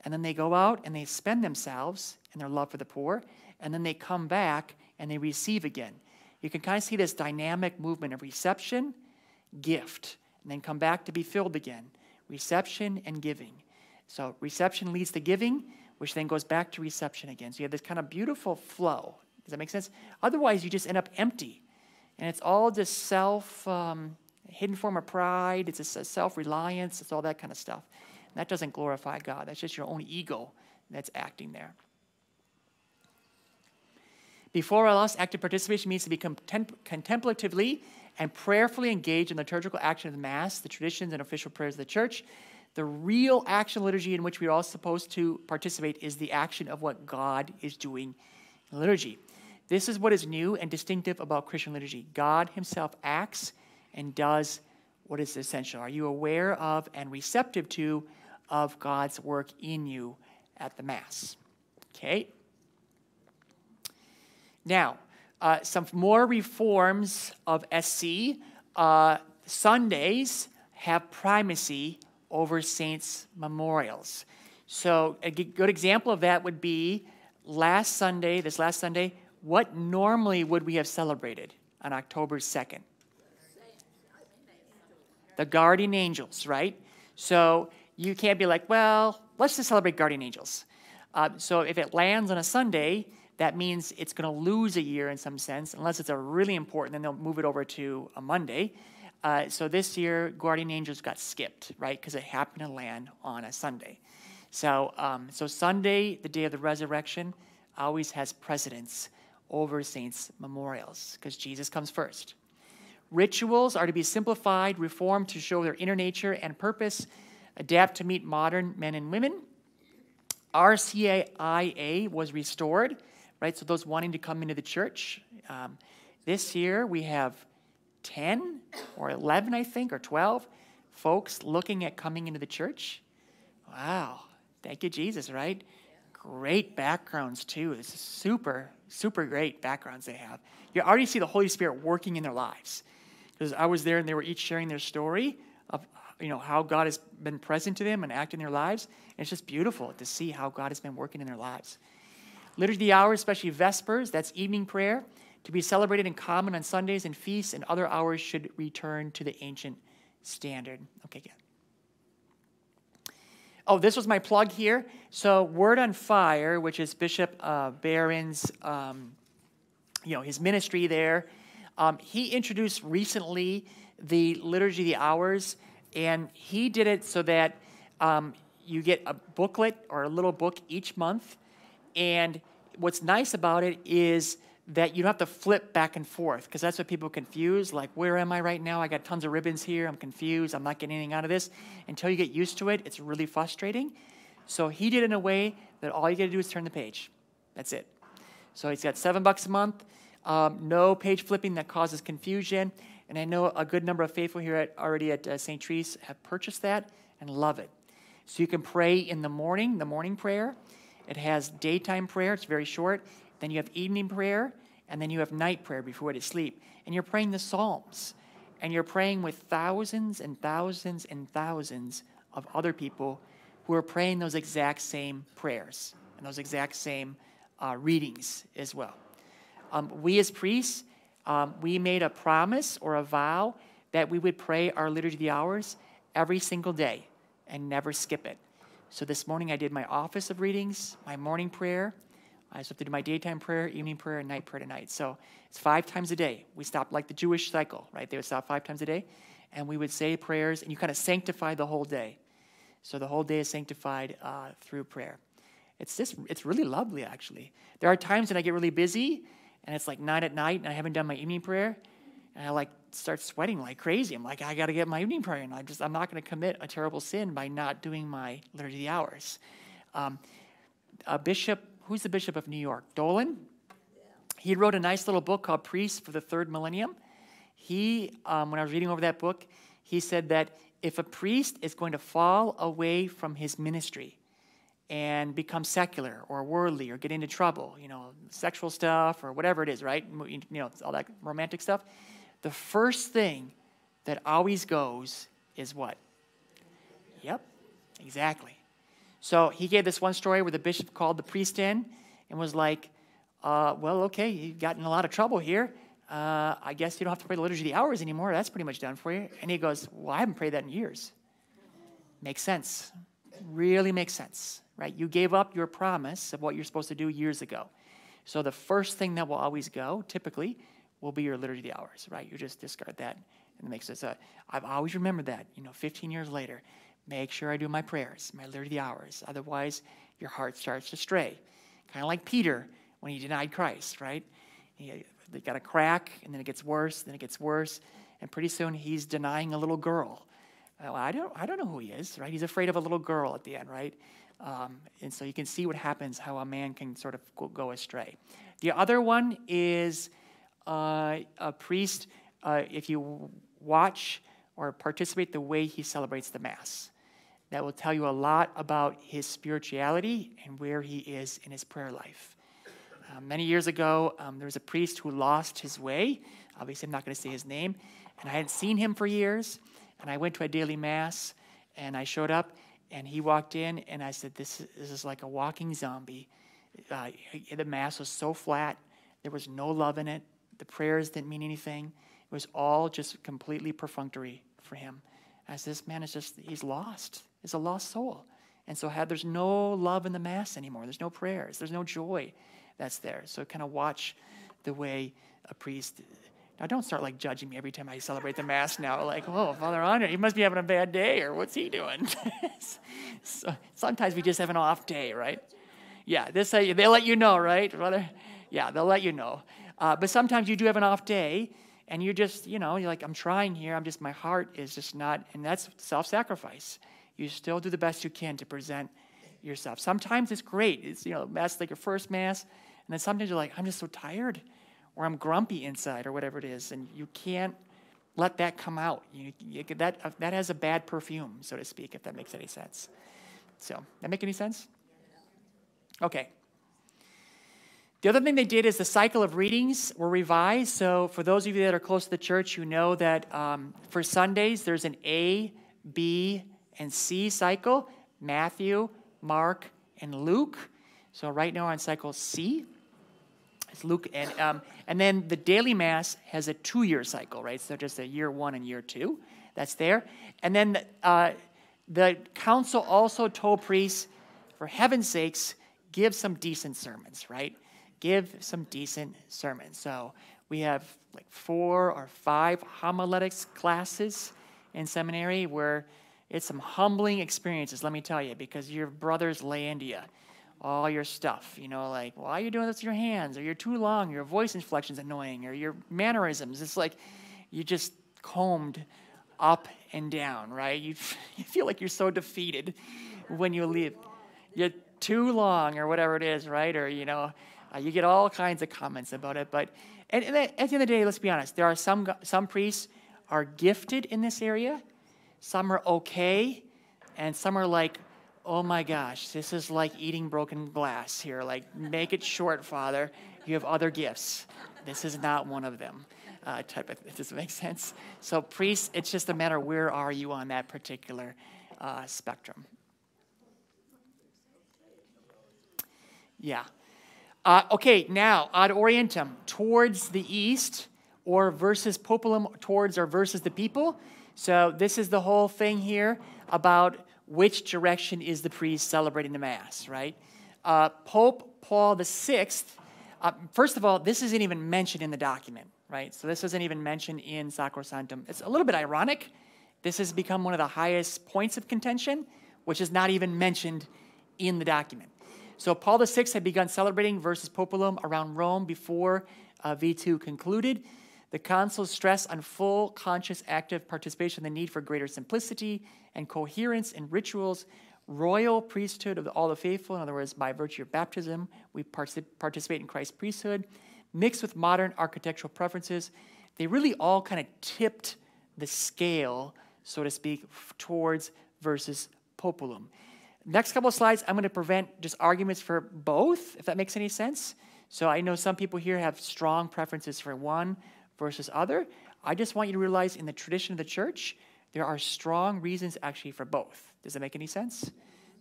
and then they go out and they spend themselves in their love for the poor, and then they come back and they receive again. You can kind of see this dynamic movement of reception, gift, and then come back to be filled again reception and giving. So reception leads to giving, which then goes back to reception again. So you have this kind of beautiful flow. Does that make sense? Otherwise, you just end up empty. And it's all just self, um, hidden form of pride, it's a self reliance, it's all that kind of stuff. And that doesn't glorify God. That's just your own ego that's acting there. Before all else, active participation means to be contemplatively and prayerfully engage in the liturgical action of the Mass, the traditions and official prayers of the Church. The real action liturgy in which we are all supposed to participate is the action of what God is doing in liturgy. This is what is new and distinctive about Christian liturgy. God Himself acts and does what is essential. Are you aware of and receptive to of God's work in you at the Mass? Okay. Now, uh, some more reforms of SC. Uh, Sundays have primacy over saints' memorials. So, a good example of that would be last Sunday, this last Sunday, what normally would we have celebrated on October 2nd? The guardian angels, right? So, you can't be like, well, let's just celebrate guardian angels. Uh, so, if it lands on a Sunday, that means it's going to lose a year in some sense, unless it's a really important, then they'll move it over to a Monday. Uh, so this year, Guardian Angels got skipped, right? Because it happened to land on a Sunday. So, um, so Sunday, the day of the resurrection, always has precedence over saints' memorials because Jesus comes first. Rituals are to be simplified, reformed to show their inner nature and purpose, adapt to meet modern men and women. RCIA was restored right? So those wanting to come into the church. Um, this year we have 10 or 11, I think, or 12 folks looking at coming into the church. Wow. Thank you, Jesus, right? Great backgrounds, too. This is super, super great backgrounds they have. You already see the Holy Spirit working in their lives. Because I was there and they were each sharing their story of you know how God has been present to them and acting in their lives. And it's just beautiful to see how God has been working in their lives. Liturgy of the hours, especially Vespers, that's evening prayer. to be celebrated in common on Sundays and feasts, and other hours should return to the ancient standard. Okay, good. Oh, this was my plug here. So, Word on Fire, which is Bishop uh, Barron's, um, you know, his ministry there. Um, he introduced recently the liturgy of the hours, and he did it so that um, you get a booklet or a little book each month. And what's nice about it is that you don't have to flip back and forth because that's what people confuse. Like, where am I right now? I got tons of ribbons here. I'm confused. I'm not getting anything out of this. Until you get used to it, it's really frustrating. So he did it in a way that all you got to do is turn the page. That's it. So he's got seven bucks a month. Um, no page flipping that causes confusion. And I know a good number of faithful here at, already at uh, St. Therese have purchased that and love it. So you can pray in the morning, the morning prayer. It has daytime prayer, it's very short. Then you have evening prayer, and then you have night prayer before to sleep. And you're praying the Psalms, and you're praying with thousands and thousands and thousands of other people who are praying those exact same prayers and those exact same uh, readings as well. Um, we as priests, um, we made a promise or a vow that we would pray our Liturgy of the Hours every single day and never skip it. So this morning I did my office of readings, my morning prayer. I still have to do my daytime prayer, evening prayer, and night prayer tonight. So it's five times a day. We stopped like the Jewish cycle, right? They would stop five times a day, and we would say prayers, and you kind of sanctify the whole day. So the whole day is sanctified uh, through prayer. It's just, it's really lovely, actually. There are times when I get really busy, and it's like nine at night, and I haven't done my evening prayer, and I like start sweating like crazy. I'm like, I got to get my evening prayer, and I just I'm not going to commit a terrible sin by not doing my liturgy of the hours. Um, a bishop, who's the bishop of New York? Dolan. He wrote a nice little book called Priests for the Third Millennium. He, um, when I was reading over that book, he said that if a priest is going to fall away from his ministry and become secular or worldly or get into trouble, you know, sexual stuff or whatever it is, right? You know, all that romantic stuff the first thing that always goes is what? Yep, exactly. So he gave this one story where the bishop called the priest in and was like, uh, well, okay, you've gotten a lot of trouble here. Uh, I guess you don't have to pray the liturgy of the hours anymore. That's pretty much done for you. And he goes, well, I haven't prayed that in years. Makes sense. Really makes sense, right? You gave up your promise of what you're supposed to do years ago. So the first thing that will always go, typically, will be your liturgy hours, right? You just discard that and it makes us, uh, I've always remembered that, you know, 15 years later, make sure I do my prayers, my liturgy hours. Otherwise, your heart starts to stray. Kind of like Peter when he denied Christ, right? He, got a crack and then it gets worse, then it gets worse. And pretty soon he's denying a little girl. Well, I don't, I don't know who he is, right? He's afraid of a little girl at the end, right? Um, and so you can see what happens, how a man can sort of go astray. The other one is uh, a priest uh, if you watch or participate the way he celebrates the Mass. That will tell you a lot about his spirituality and where he is in his prayer life. Uh, many years ago, um, there was a priest who lost his way. Obviously, I'm not going to say his name. And I hadn't seen him for years. And I went to a daily Mass and I showed up and he walked in and I said, This is, this is like a walking zombie. Uh, the Mass was so flat, there was no love in it. The prayers didn't mean anything. It was all just completely perfunctory for him. As this man is just, he's lost. He's a lost soul. And so had, there's no love in the Mass anymore. There's no prayers. There's no joy that's there. So kind of watch the way a priest. Now, don't start like judging me every time I celebrate the Mass now. Like, oh, Father Andre, he must be having a bad day, or what's he doing? so, sometimes we just have an off day, right? Yeah, this, they'll let you know, right, brother? Yeah, they'll let you know. Uh, but sometimes you do have an off day and you're just, you know, you're like, I'm trying here. I'm just, my heart is just not, and that's self sacrifice. You still do the best you can to present yourself. Sometimes it's great. It's, you know, Mass like your first Mass. And then sometimes you're like, I'm just so tired or I'm grumpy inside or whatever it is. And you can't let that come out. You, you, that, uh, that has a bad perfume, so to speak, if that makes any sense. So, that make any sense? Okay. The other thing they did is the cycle of readings were revised. So, for those of you that are close to the church, you know that um, for Sundays there's an A, B, and C cycle Matthew, Mark, and Luke. So, right now on cycle C. It's Luke, and, um, and then the daily mass has a two year cycle, right? So just a year one and year two. That's there. And then uh, the council also told priests, for heaven's sakes, give some decent sermons, right? Give some decent sermons. So we have like four or five homiletics classes in seminary where it's some humbling experiences, let me tell you, because your brothers lay into you all your stuff. You know, like, why are you doing this with your hands? Or you're too long, your voice inflection's annoying, or your mannerisms. It's like you just combed up and down, right? You, you feel like you're so defeated when you leave. You're too long, or whatever it is, right? Or, you know, uh, you get all kinds of comments about it. But and, and at the end of the day, let's be honest, there are some, some priests are gifted in this area, some are okay, and some are like, oh my gosh, this is like eating broken glass here. Like, make it short, Father. You have other gifts. This is not one of them. Uh, type of, does it make sense? So, priests, it's just a matter where are you on that particular uh, spectrum. Yeah. Uh, okay, now ad orientem, towards the east, or versus populum, towards or versus the people. So, this is the whole thing here about which direction is the priest celebrating the Mass, right? Uh, Pope Paul VI, uh, first of all, this isn't even mentioned in the document, right? So this isn't even mentioned in Sacrosanctum. It's a little bit ironic. This has become one of the highest points of contention, which is not even mentioned in the document. So Paul VI had begun celebrating versus populum around Rome before uh, V2 concluded. The council's stress on full, conscious, active participation, the need for greater simplicity and coherence in rituals, royal priesthood of all the faithful, in other words, by virtue of baptism, we participate in Christ's priesthood, mixed with modern architectural preferences, they really all kind of tipped the scale, so to speak, towards versus populum. Next couple of slides, I'm going to prevent just arguments for both, if that makes any sense. So I know some people here have strong preferences for one versus other. I just want you to realize in the tradition of the church, there are strong reasons actually for both. Does that make any sense?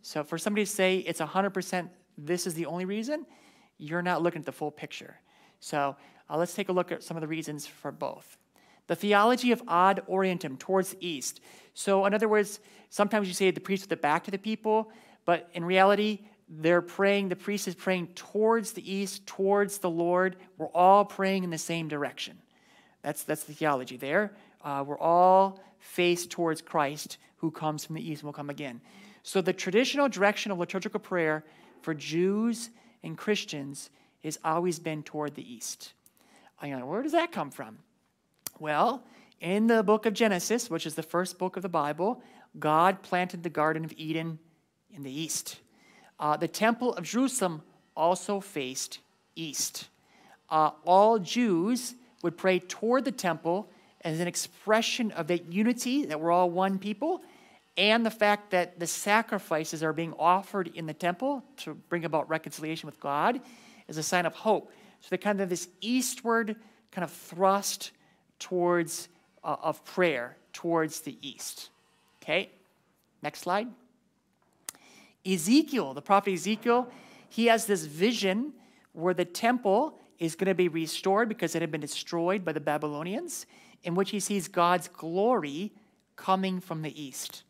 So for somebody to say it's 100% this is the only reason, you're not looking at the full picture. So uh, let's take a look at some of the reasons for both. The theology of ad orientem, towards the east. So, in other words, sometimes you say the priest with the back to the people, but in reality, they're praying, the priest is praying towards the east, towards the Lord. We're all praying in the same direction. That's, that's the theology there. Uh, we're all faced towards Christ who comes from the east and will come again. So the traditional direction of liturgical prayer for Jews and Christians has always been toward the east. Know, where does that come from? Well, in the book of Genesis, which is the first book of the Bible, God planted the Garden of Eden in the east. Uh, the Temple of Jerusalem also faced east. Uh, all Jews would pray toward the temple as an expression of that unity, that we're all one people, and the fact that the sacrifices are being offered in the temple to bring about reconciliation with God is a sign of hope. So the kind of this eastward kind of thrust towards uh, of prayer towards the east. Okay, next slide. Ezekiel, the prophet Ezekiel, he has this vision where the temple is going to be restored because it had been destroyed by the Babylonians, in which he sees God's glory coming from the east,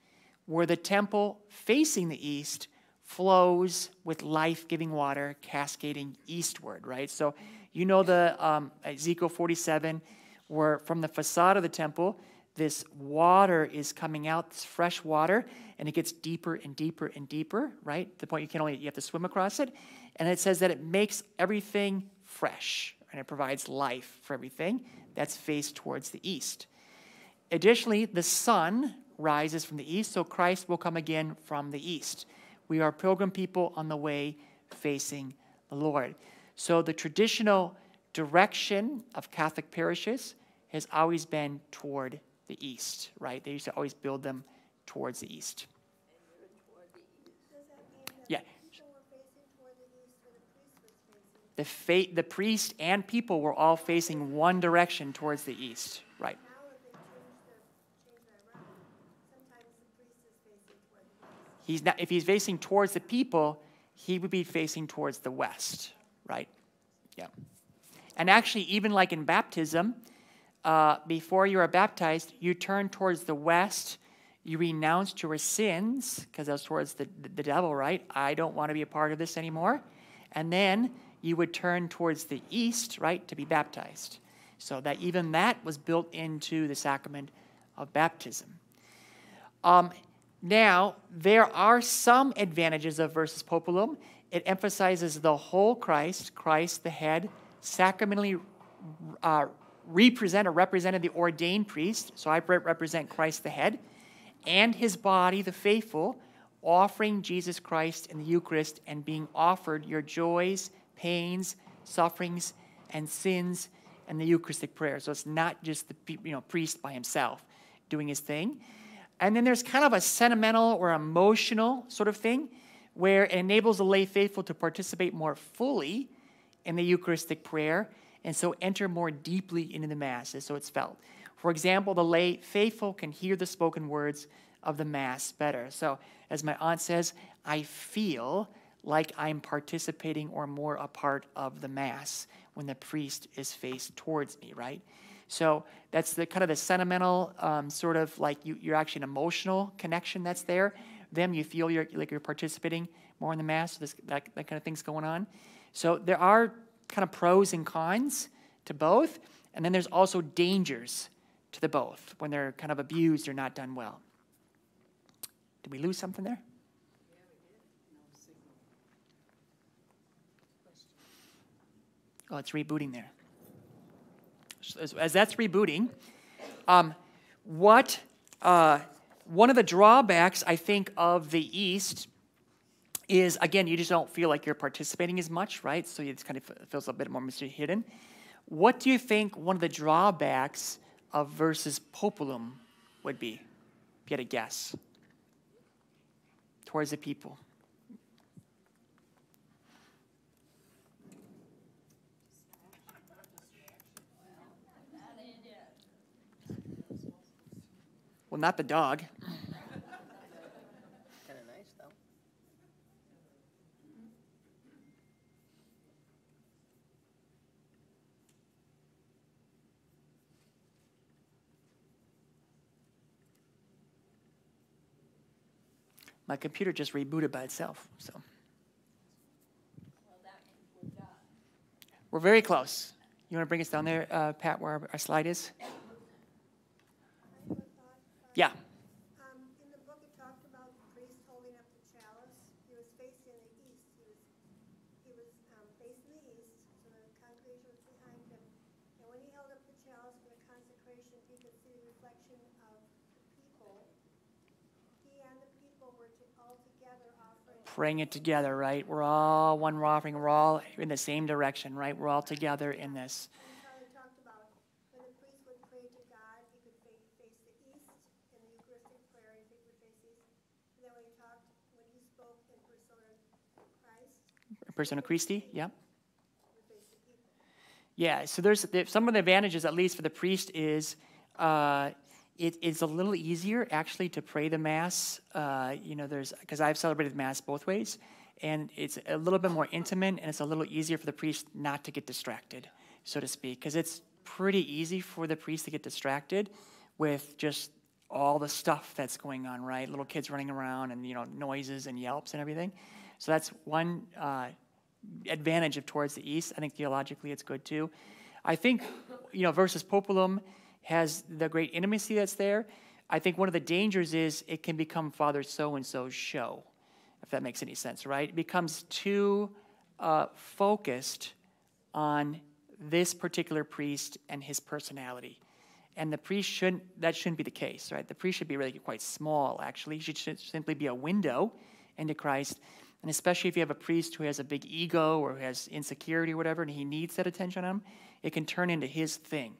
where the temple facing the east flows with life giving water cascading eastward, right? So you know the um, Ezekiel 47, where from the facade of the temple, this water is coming out, this fresh water, and it gets deeper and deeper and deeper, right? The point you can only you have to swim across it. And it says that it makes everything fresh and it provides life for everything that's faced towards the east. Additionally, the sun rises from the east, so Christ will come again from the east. We are pilgrim people on the way facing the Lord. So the traditional direction of Catholic parishes has always been toward the east, right? They used to always build them towards the east. Yeah, the, fa- the priest and people were all facing one direction towards the east, right? He's not, if he's facing towards the people, he would be facing towards the west, right? Yeah. And actually, even like in baptism, uh, before you are baptized, you turn towards the west. You renounce your sins, because that's towards the, the devil, right? I don't want to be a part of this anymore. And then you would turn towards the east, right, to be baptized. So that even that was built into the sacrament of baptism. Um, now, there are some advantages of versus populum. It emphasizes the whole Christ, Christ the head, sacramentally uh, represent or represented the ordained priest. So I represent Christ the head, and his body, the faithful, offering Jesus Christ in the Eucharist and being offered your joys, pains, sufferings, and sins and the Eucharistic prayer. So it's not just the you know, priest by himself doing his thing. And then there's kind of a sentimental or emotional sort of thing where it enables the lay faithful to participate more fully in the Eucharistic prayer and so enter more deeply into the Mass as so it's felt. For example, the lay faithful can hear the spoken words of the Mass better. So, as my aunt says, I feel like I'm participating or more a part of the Mass when the priest is faced towards me, right? So that's the kind of the sentimental um, sort of like you, you're actually an emotional connection that's there. Them, you feel you're like you're participating more in the mass. So this, that, that kind of thing's going on. So there are kind of pros and cons to both, and then there's also dangers to the both when they're kind of abused or not done well. Did we lose something there? Oh, it's rebooting there. As, as that's rebooting, um, what uh, one of the drawbacks I think of the East is again you just don't feel like you're participating as much, right? So it kind of feels a bit more mystery hidden. What do you think one of the drawbacks of versus populum would be? If you had a guess towards the people. Well, not the dog. My computer just rebooted by itself, so. We're very close. You want to bring us down there, uh, Pat, where our, our slide is? Yeah. Um, in the book, it talked about the priest holding up the chalice. He was facing the east. He was, he was um, facing the east, so the congregation was behind him. And when he held up the chalice for the consecration, he could see the reflection of the people. He and the people were to, all together offering. Praying it together, right? We're all one offering. We're all in the same direction, right? We're all together in this. And how they talked about when the priest would pray to God, he could face, face the east in the Eucharistic prayer, he would face east. And then when he talked, when he spoke in persona Person of Christi, yeah. would face the people. Yeah, so there's there- some of the advantages, at least for the priest, is uh, it, it's a little easier actually to pray the mass. Uh, you know, there's because I've celebrated mass both ways, and it's a little bit more intimate, and it's a little easier for the priest not to get distracted, so to speak, because it's pretty easy for the priest to get distracted with just all the stuff that's going on, right? Little kids running around, and you know, noises and yelps and everything. So that's one uh, advantage of towards the east. I think theologically it's good too. I think, you know, versus populum has the great intimacy that's there. I think one of the dangers is it can become Father so and so's show, if that makes any sense, right? It becomes too uh, focused on this particular priest and his personality. And the priest shouldn't, that shouldn't be the case, right? The priest should be really quite small, actually. He should, simply be a window into Christ. And especially if you have a priest who has a big ego or has insecurity or whatever, and he needs that attention on him, it can turn into his thing,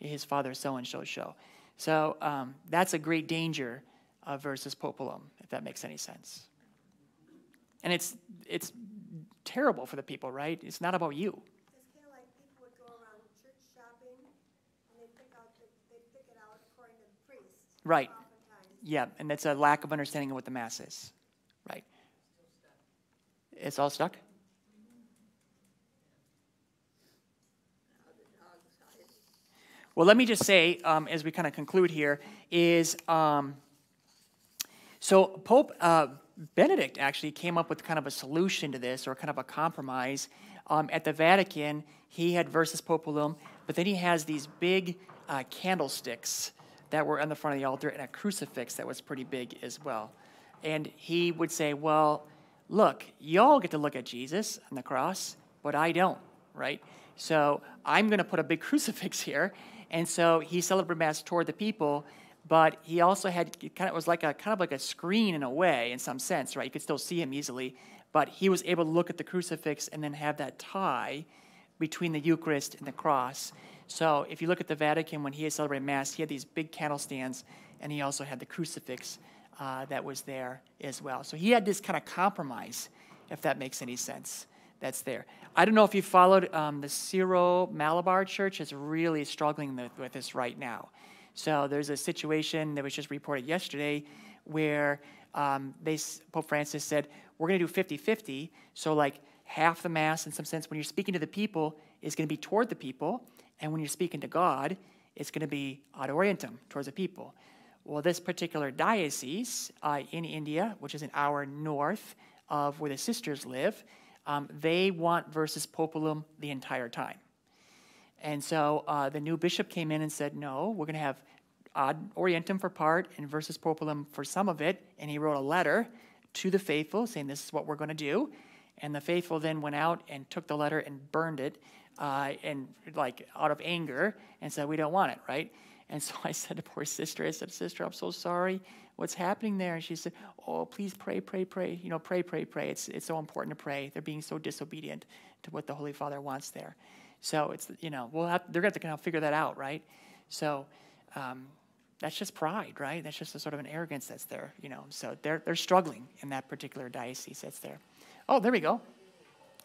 his father so and so show. So um, that's a great danger of versus populum, if that makes any sense. And it's it's terrible for the people, right? It's not about you. It's kind of like people would go around church shopping, and they pick out, the- they pick it out according to the priest. Right. Yeah, and that's a lack of understanding of what the mass is. Right. It's all stuck? Well, let me just say, um, as we kind of conclude here, is um, so Pope uh, Benedict actually came up with kind of a solution to this, or kind of a compromise. Um, at the Vatican, he had Versus Populum, but then he has these big uh, candlesticks that were on the front of the altar and a crucifix that was pretty big as well. And he would say, Well, look, y'all get to look at Jesus on the cross, but I don't, right? So I'm going to put a big crucifix here. And so he celebrated Mass toward the people, but he also had kind of, was like a kind of like a screen in a way, in some sense, right? You could still see him easily, but he was able to look at the crucifix and then have that tie between the Eucharist and the cross. So if you look at the Vatican, when he had celebrated Mass, he had these big candle stands, and he also had the crucifix uh, that was there as well. So he had this kind of compromise, if that makes any sense, that's there. I don't know if you followed um, the Syro Malabar Church is really struggling with, with this right now. So there's a situation that was just reported yesterday where um, they, Pope Francis said, we're going to do 50 50. So, like, half the Mass, in some sense, when you're speaking to the people, is going to be toward the people. And when you're speaking to God, it's going to be ad orientem, towards the people. Well, this particular diocese uh, in India, which is an hour north of where the sisters live, um, they want versus populum the entire time. And so uh, the new bishop came in and said, no, we're going to have ad orientem for part and versus populum for some of it. And he wrote a letter to the faithful saying, this is what we're going to do. And the faithful then went out and took the letter and burned it, uh, and like out of anger, and said, "We don't want it, right?" And so I said to poor sister, I said, "Sister, I'm so sorry. What's happening there?" And she said, "Oh, please pray, pray, pray. You know, pray, pray, pray. It's it's so important to pray. They're being so disobedient to what the Holy Father wants there. So it's you know, we'll have, they're going to kind of figure that out, right? So." Um, that's just pride, right? That's just a sort of an arrogance that's there, you know. So they're, they're struggling in that particular diocese that's there. Oh, there we go.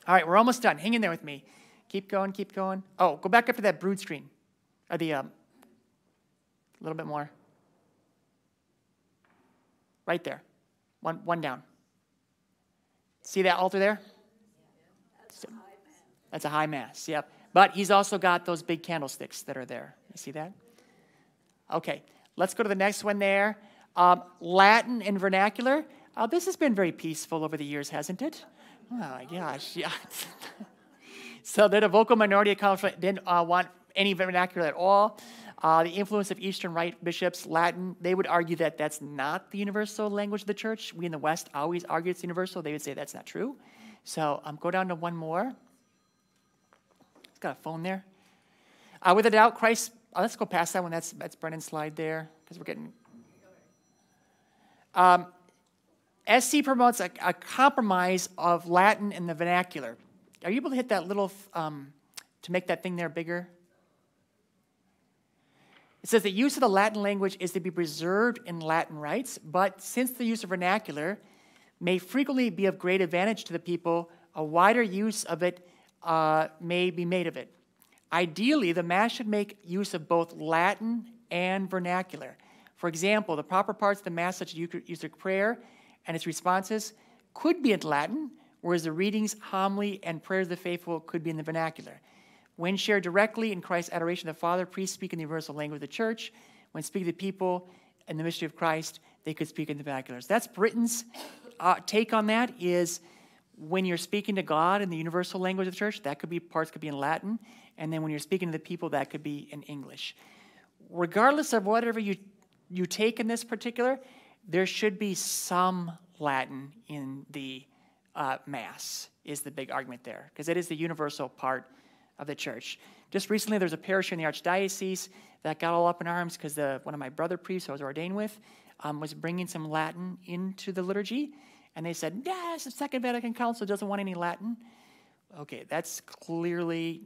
All right, we're almost done. Hang in there with me. Keep going, keep going. Oh, go back up to that brood screen. Or the, um, a little bit more. Right there. One, one down. See that altar there? That's a high mass, yep. But he's also got those big candlesticks that are there. You see that? Okay, let's go to the next one there. Um, Latin and vernacular. Uh, this has been very peaceful over the years, hasn't it? Oh my gosh, yeah. so that a vocal minority of conflict didn't uh, want any vernacular at all. Uh, the influence of Eastern Rite bishops, Latin, they would argue that that's not the universal language of the church. We in the West always argue it's universal. They would say that's not true. So um, go down to one more. It's got a phone there. Uh, with a doubt, Christ, uh, let's go past that one. That's, that's Brendan's slide there because we're getting. Um, SC promotes a, a, compromise of Latin and the vernacular. Are you able to hit that little, um, to make that thing there bigger? It says the use of the Latin language is to be preserved in Latin rites, but since the use of vernacular may frequently be of great advantage to the people, a wider use of it uh, may be made of it. Ideally, the Mass should make use of both Latin and vernacular. For example, the proper parts of the Mass, such as Eucharistic prayer, and its responses could be in Latin, whereas the readings, homily, and prayers of the faithful could be in the vernacular. When shared directly in Christ's adoration of the Father, priests speak in the universal language of the church. When speaking to people in the mystery of Christ, they could speak in the vernaculars. That's Brendan's uh, take on that is when you're speaking to God in the universal language of the church, that could be parts could be in Latin, and then when you're speaking to the people, that could be in English. Regardless of whatever you you take in this particular, there should be some Latin in the uh, Mass, is the big argument there, because it is the universal part of the church. Just recently, there was a parish in the Archdiocese that got all up in arms because one of my brother priests I was ordained with um, was bringing some Latin into the liturgy. And they said, yes, the Second Vatican Council doesn't want any Latin. Okay, that's clearly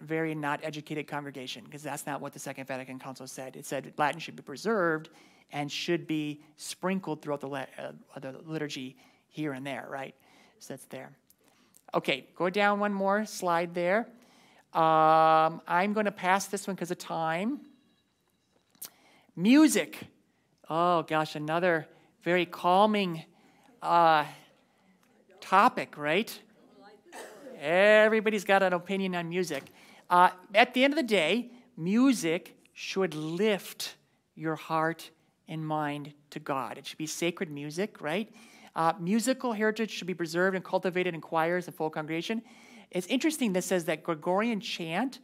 very not educated congregation because that's not what the Second Vatican Council said. It said Latin should be preserved and should be sprinkled throughout the, uh, the liturgy here and there, right? So that's there. Okay, go down one more slide there. Um, I'm going to pass this one because of time. Music. Oh, gosh, another very calming uh, topic, right? Everybody's got an opinion on music. Uh, at the end of the day, music should lift your heart and mind to God. It should be sacred music, right? Uh, musical heritage should be preserved and cultivated in choirs and full congregation. It's interesting that says that Gregorian chant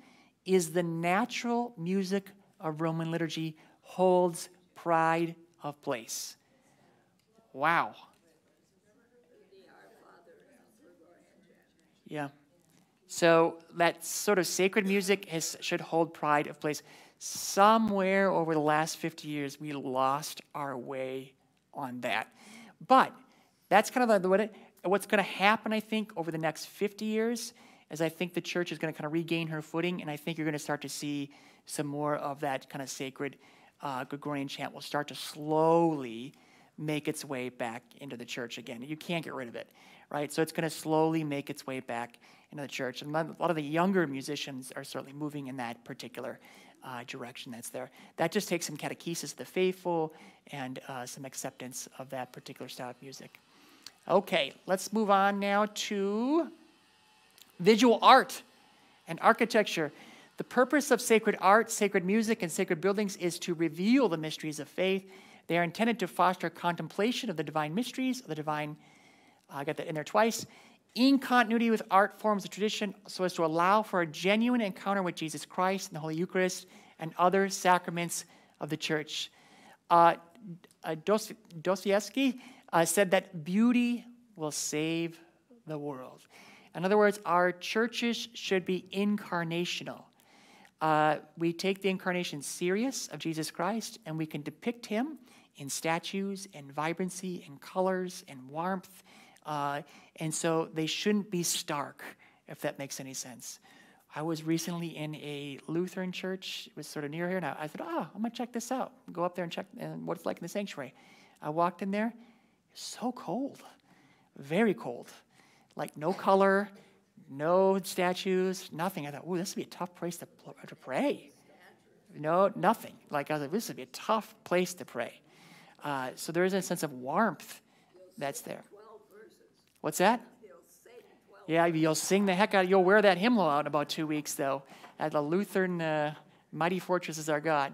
is the natural music of Roman liturgy, holds pride of place. Wow. Yeah. So that sort of sacred music has, should hold pride of place. Somewhere over the last 50 years, we lost our way on that. But that's kind of the, what it, what's going to happen, I think, over the next 50 years, is I think the church is going to kind of regain her footing, and I think you're going to start to see some more of that kind of sacred uh, Gregorian chant will start to slowly make its way back into the church again. You can't get rid of it, right? So it's going to slowly make its way back into the church. And a lot of the younger musicians are certainly moving in that particular uh, direction that's there. That just takes some catechesis of the faithful and uh, some acceptance of that particular style of music. Okay, let's move on now to visual art and architecture. The purpose of sacred art, sacred music, and sacred buildings is to reveal the mysteries of faith. They are intended to foster contemplation of the divine mysteries, of the divine, uh, I got that in there twice, in continuity with art forms of tradition, so as to allow for a genuine encounter with Jesus Christ in the Holy Eucharist and other sacraments of the church. Uh, uh, Dostoevsky uh, said that beauty will save the world. In other words, our churches should be incarnational. Uh, we take the incarnation serious of Jesus Christ, and we can depict him in statues and vibrancy and colors and warmth. Uh, and so they shouldn't be stark, if that makes any sense. I was recently in a Lutheran church. It was sort of near here. And I, I thought, oh, I'm to check this out. Go up there and check and what it's like in the sanctuary. I walked in there. So cold, very cold. Like no color, no statues, nothing. I thought, oh, this would be a tough place to, to pray. No, nothing. Like I was like, this would be a tough place to pray. Uh, so there is a sense of warmth that's there. What's that? Yeah, you'll sing the heck out. You'll wear that hymnal out in about two weeks, though, at the Lutheran uh, Mighty Fortress is our God.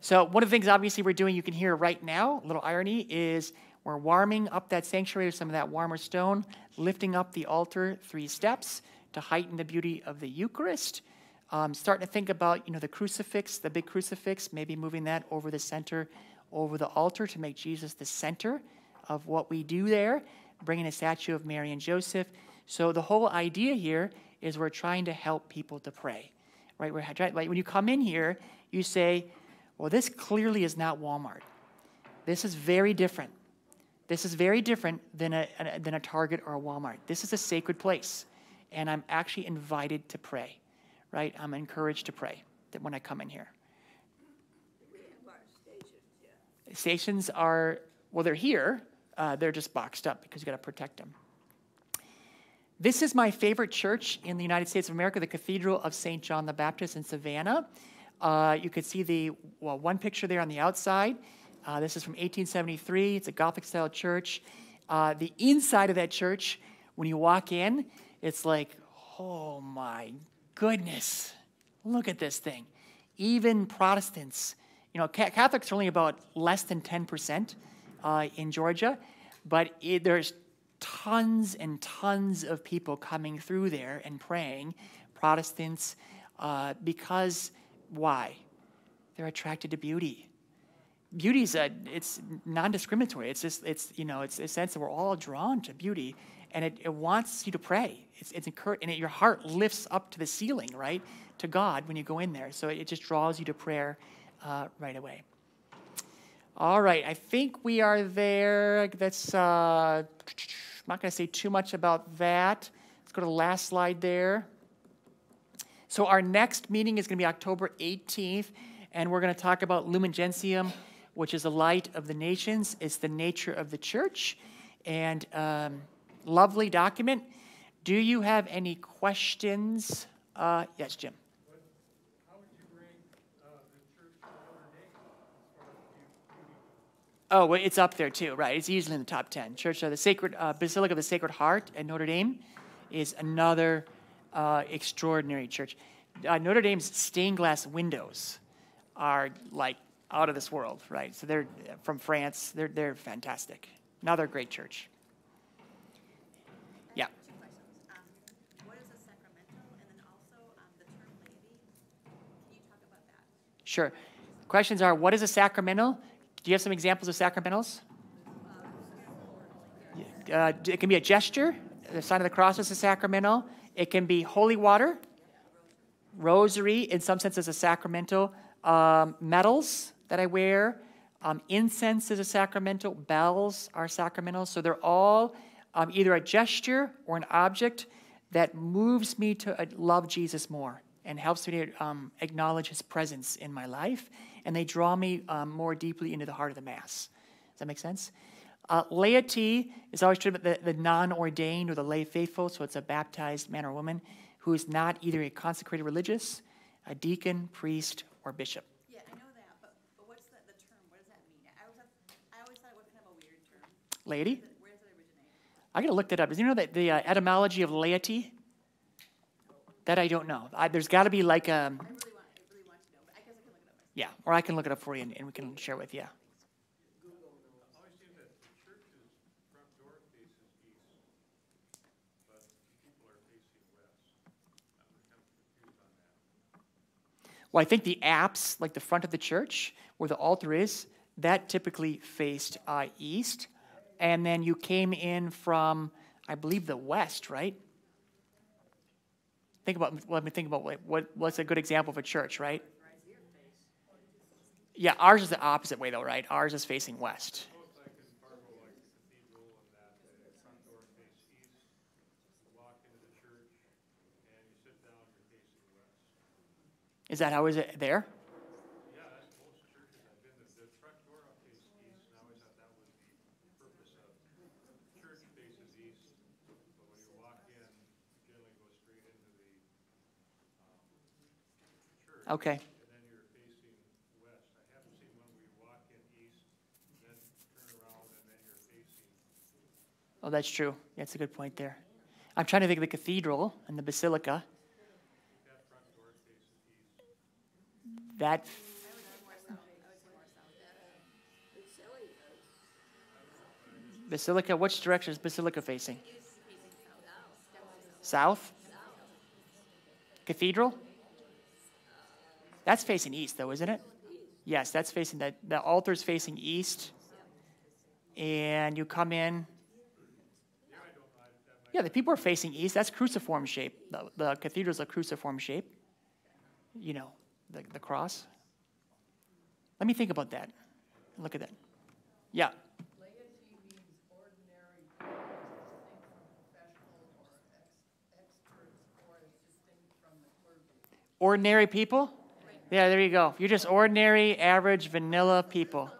So one of the things, obviously, we're doing, you can hear right now, a little irony, is we're warming up that sanctuary with some of that warmer stone, lifting up the altar three steps to heighten the beauty of the Eucharist. Um, starting to think about, you know, the crucifix, the big crucifix, maybe moving that over the center, over the altar to make Jesus the center of what we do there, bringing a statue of Mary and Joseph. So the whole idea here is we're trying to help people to pray, right? We're trying, like when you come in here, you say, well, this clearly is not Walmart. This is very different. This is very different than a, than a Target or a Walmart. This is a sacred place, and I'm actually invited to pray, right? I'm encouraged to pray that when I come in here. Stations, stations are, well, they're here. Uh, they're just boxed up because you got to protect them. This is my favorite church in the United States of America, the Cathedral of St. John the Baptist in Savannah. Uh, you could see the well, one picture there on the outside. Uh, this is from 1873. It's a Gothic style church. Uh, the inside of that church, when you walk in, it's like, oh my goodness, look at this thing. Even Protestants, you know, Catholics are only about less than 10% uh, in Georgia, but it, there's tons and tons of people coming through there and praying, Protestants, uh, because why? They're attracted to beauty beauty is a, it's non-discriminatory. It's just it's you know it's a sense that we're all drawn to beauty, and it, it wants you to pray. It's it's and it, your heart lifts up to the ceiling, right, to God when you go in there. So it, just draws you to prayer uh, right away. All right, I think we are there. That's uh, I'm not going to say too much about that. Let's go to the last slide there. So our next meeting is going to be October 18th, and we're going to talk about Lumen Gentium which is the light of the nations. It's the nature of the church. And um, lovely document. Do you have any questions? Uh, yes, Jim. Oh, well, it's up there too, right? It's easily in the top 10. Church of the Sacred uh, Basilica of the Sacred Heart at Notre Dame is another uh, extraordinary church. Uh, Notre Dame's stained glass windows are like out of this world, right? So they're from France. They're they're fantastic. Another great church. Yeah. Sure. Questions are what is a sacramental? Do you have some examples of sacramentals? Uh, it can be a gesture. The sign of the cross is a sacramental. It can be holy water, rosary, in some sense, is a sacramental. Um, medals that I wear, um, incense is a sacramental. Bells are sacramentals. So they're all um, either a gesture or an object that moves me to uh, love Jesus more and helps me to um, acknowledge his presence in my life. And they draw me um, more deeply into the heart of the Mass. Does that make sense? Uh, laity is always treated the, the non ordained or the lay faithful, so it's a baptized man or woman who is not either a consecrated religious, a deacon, priest, or bishop. Yeah, I know that, but, but what's the, the term? What does that mean? I always, have, I always thought it was kind of a weird term. Laity? Where does it- Where does it originate? I gotta look that up. Does you know that the uh, etymology of laity? That I don't know. I, there's got to be like a I really really want to know, but I guess I can look it up myself. yeah, or I can look it up for you and, and we can share with you. always seems that the church's front door faces east, but people are facing west. I'm kind of confused on that. Well, I think the apse, like the front of the church where the altar is, that typically faced uh, east, and then you came in from, I believe, the west, right? Think about. Let me think about what, what what's a good example of a church, right? Yeah, ours is the opposite way though, right? Ours is facing west. Is that how is it there the cathedral and that, the front door faces east, you walk into the church, and you sit down, you're facing west. Is that how is it there? Yeah, that's most churches I've been to, the front door up faces east, and I always thought that was the purpose of, church faces east, but when you walk in, you generally go straight into the, um, church. Okay. and then you're facing west. I haven't seen one where you walk in east, then turn around, and then you're facing. Oh, that's true. That's a good point there. I'm trying to think of the cathedral and the basilica. That front door faces east. That basilica. Which direction is basilica facing? South. Cathedral. That's facing east, though, isn't it? Yes, that's facing that. The altar's facing east, and you come in. Yeah, the people are facing east. That's cruciform shape. The, the cathedral's a cruciform shape. You know, the, the cross. Let me think about that. Look at that. Yeah. Ordinary people Yeah, there you go. You're just ordinary, average, vanilla people.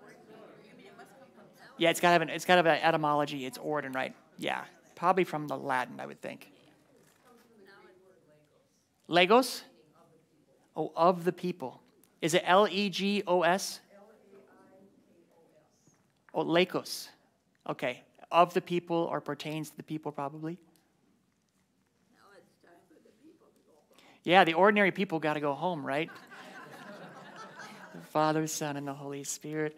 Yeah, it's got to have an, it's got to have an etymology. It's ordin, right? Yeah, probably from the Latin, I would think. Legos? Oh, of the people. Is it L E G O S? Oh, Lakos. Okay. Of the people or pertains to the people, probably. Yeah, the ordinary people got to go home, right? The Father, Son, and the Holy Spirit.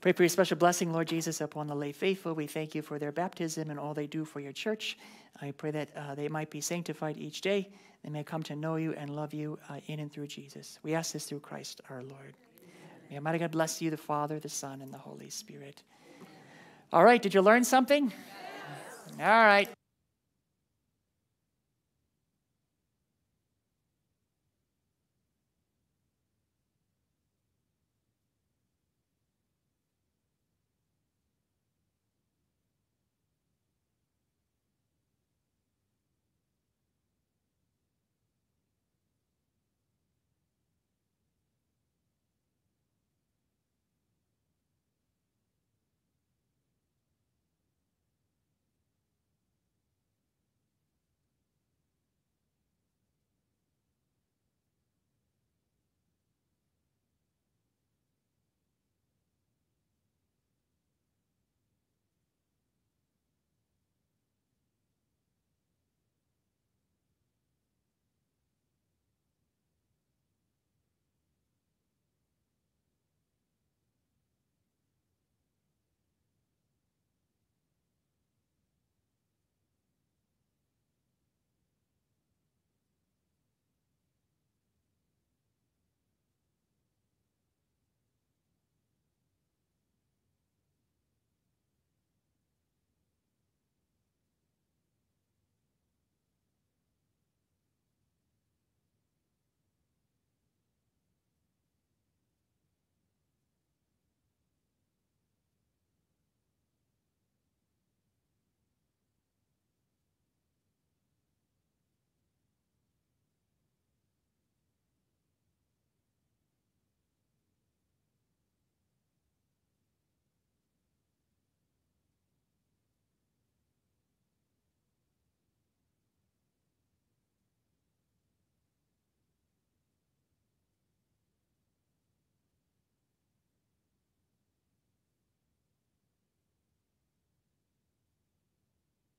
Pray for your special blessing, Lord Jesus, upon the lay faithful. We thank you for their baptism and all they do for your church. I pray that uh, they might be sanctified each day. They may come to know you and love you uh, in and through Jesus. We ask this through Christ our Lord. May Almighty God bless you, the Father, the Son, and the Holy Spirit. All right, did you learn something? All right.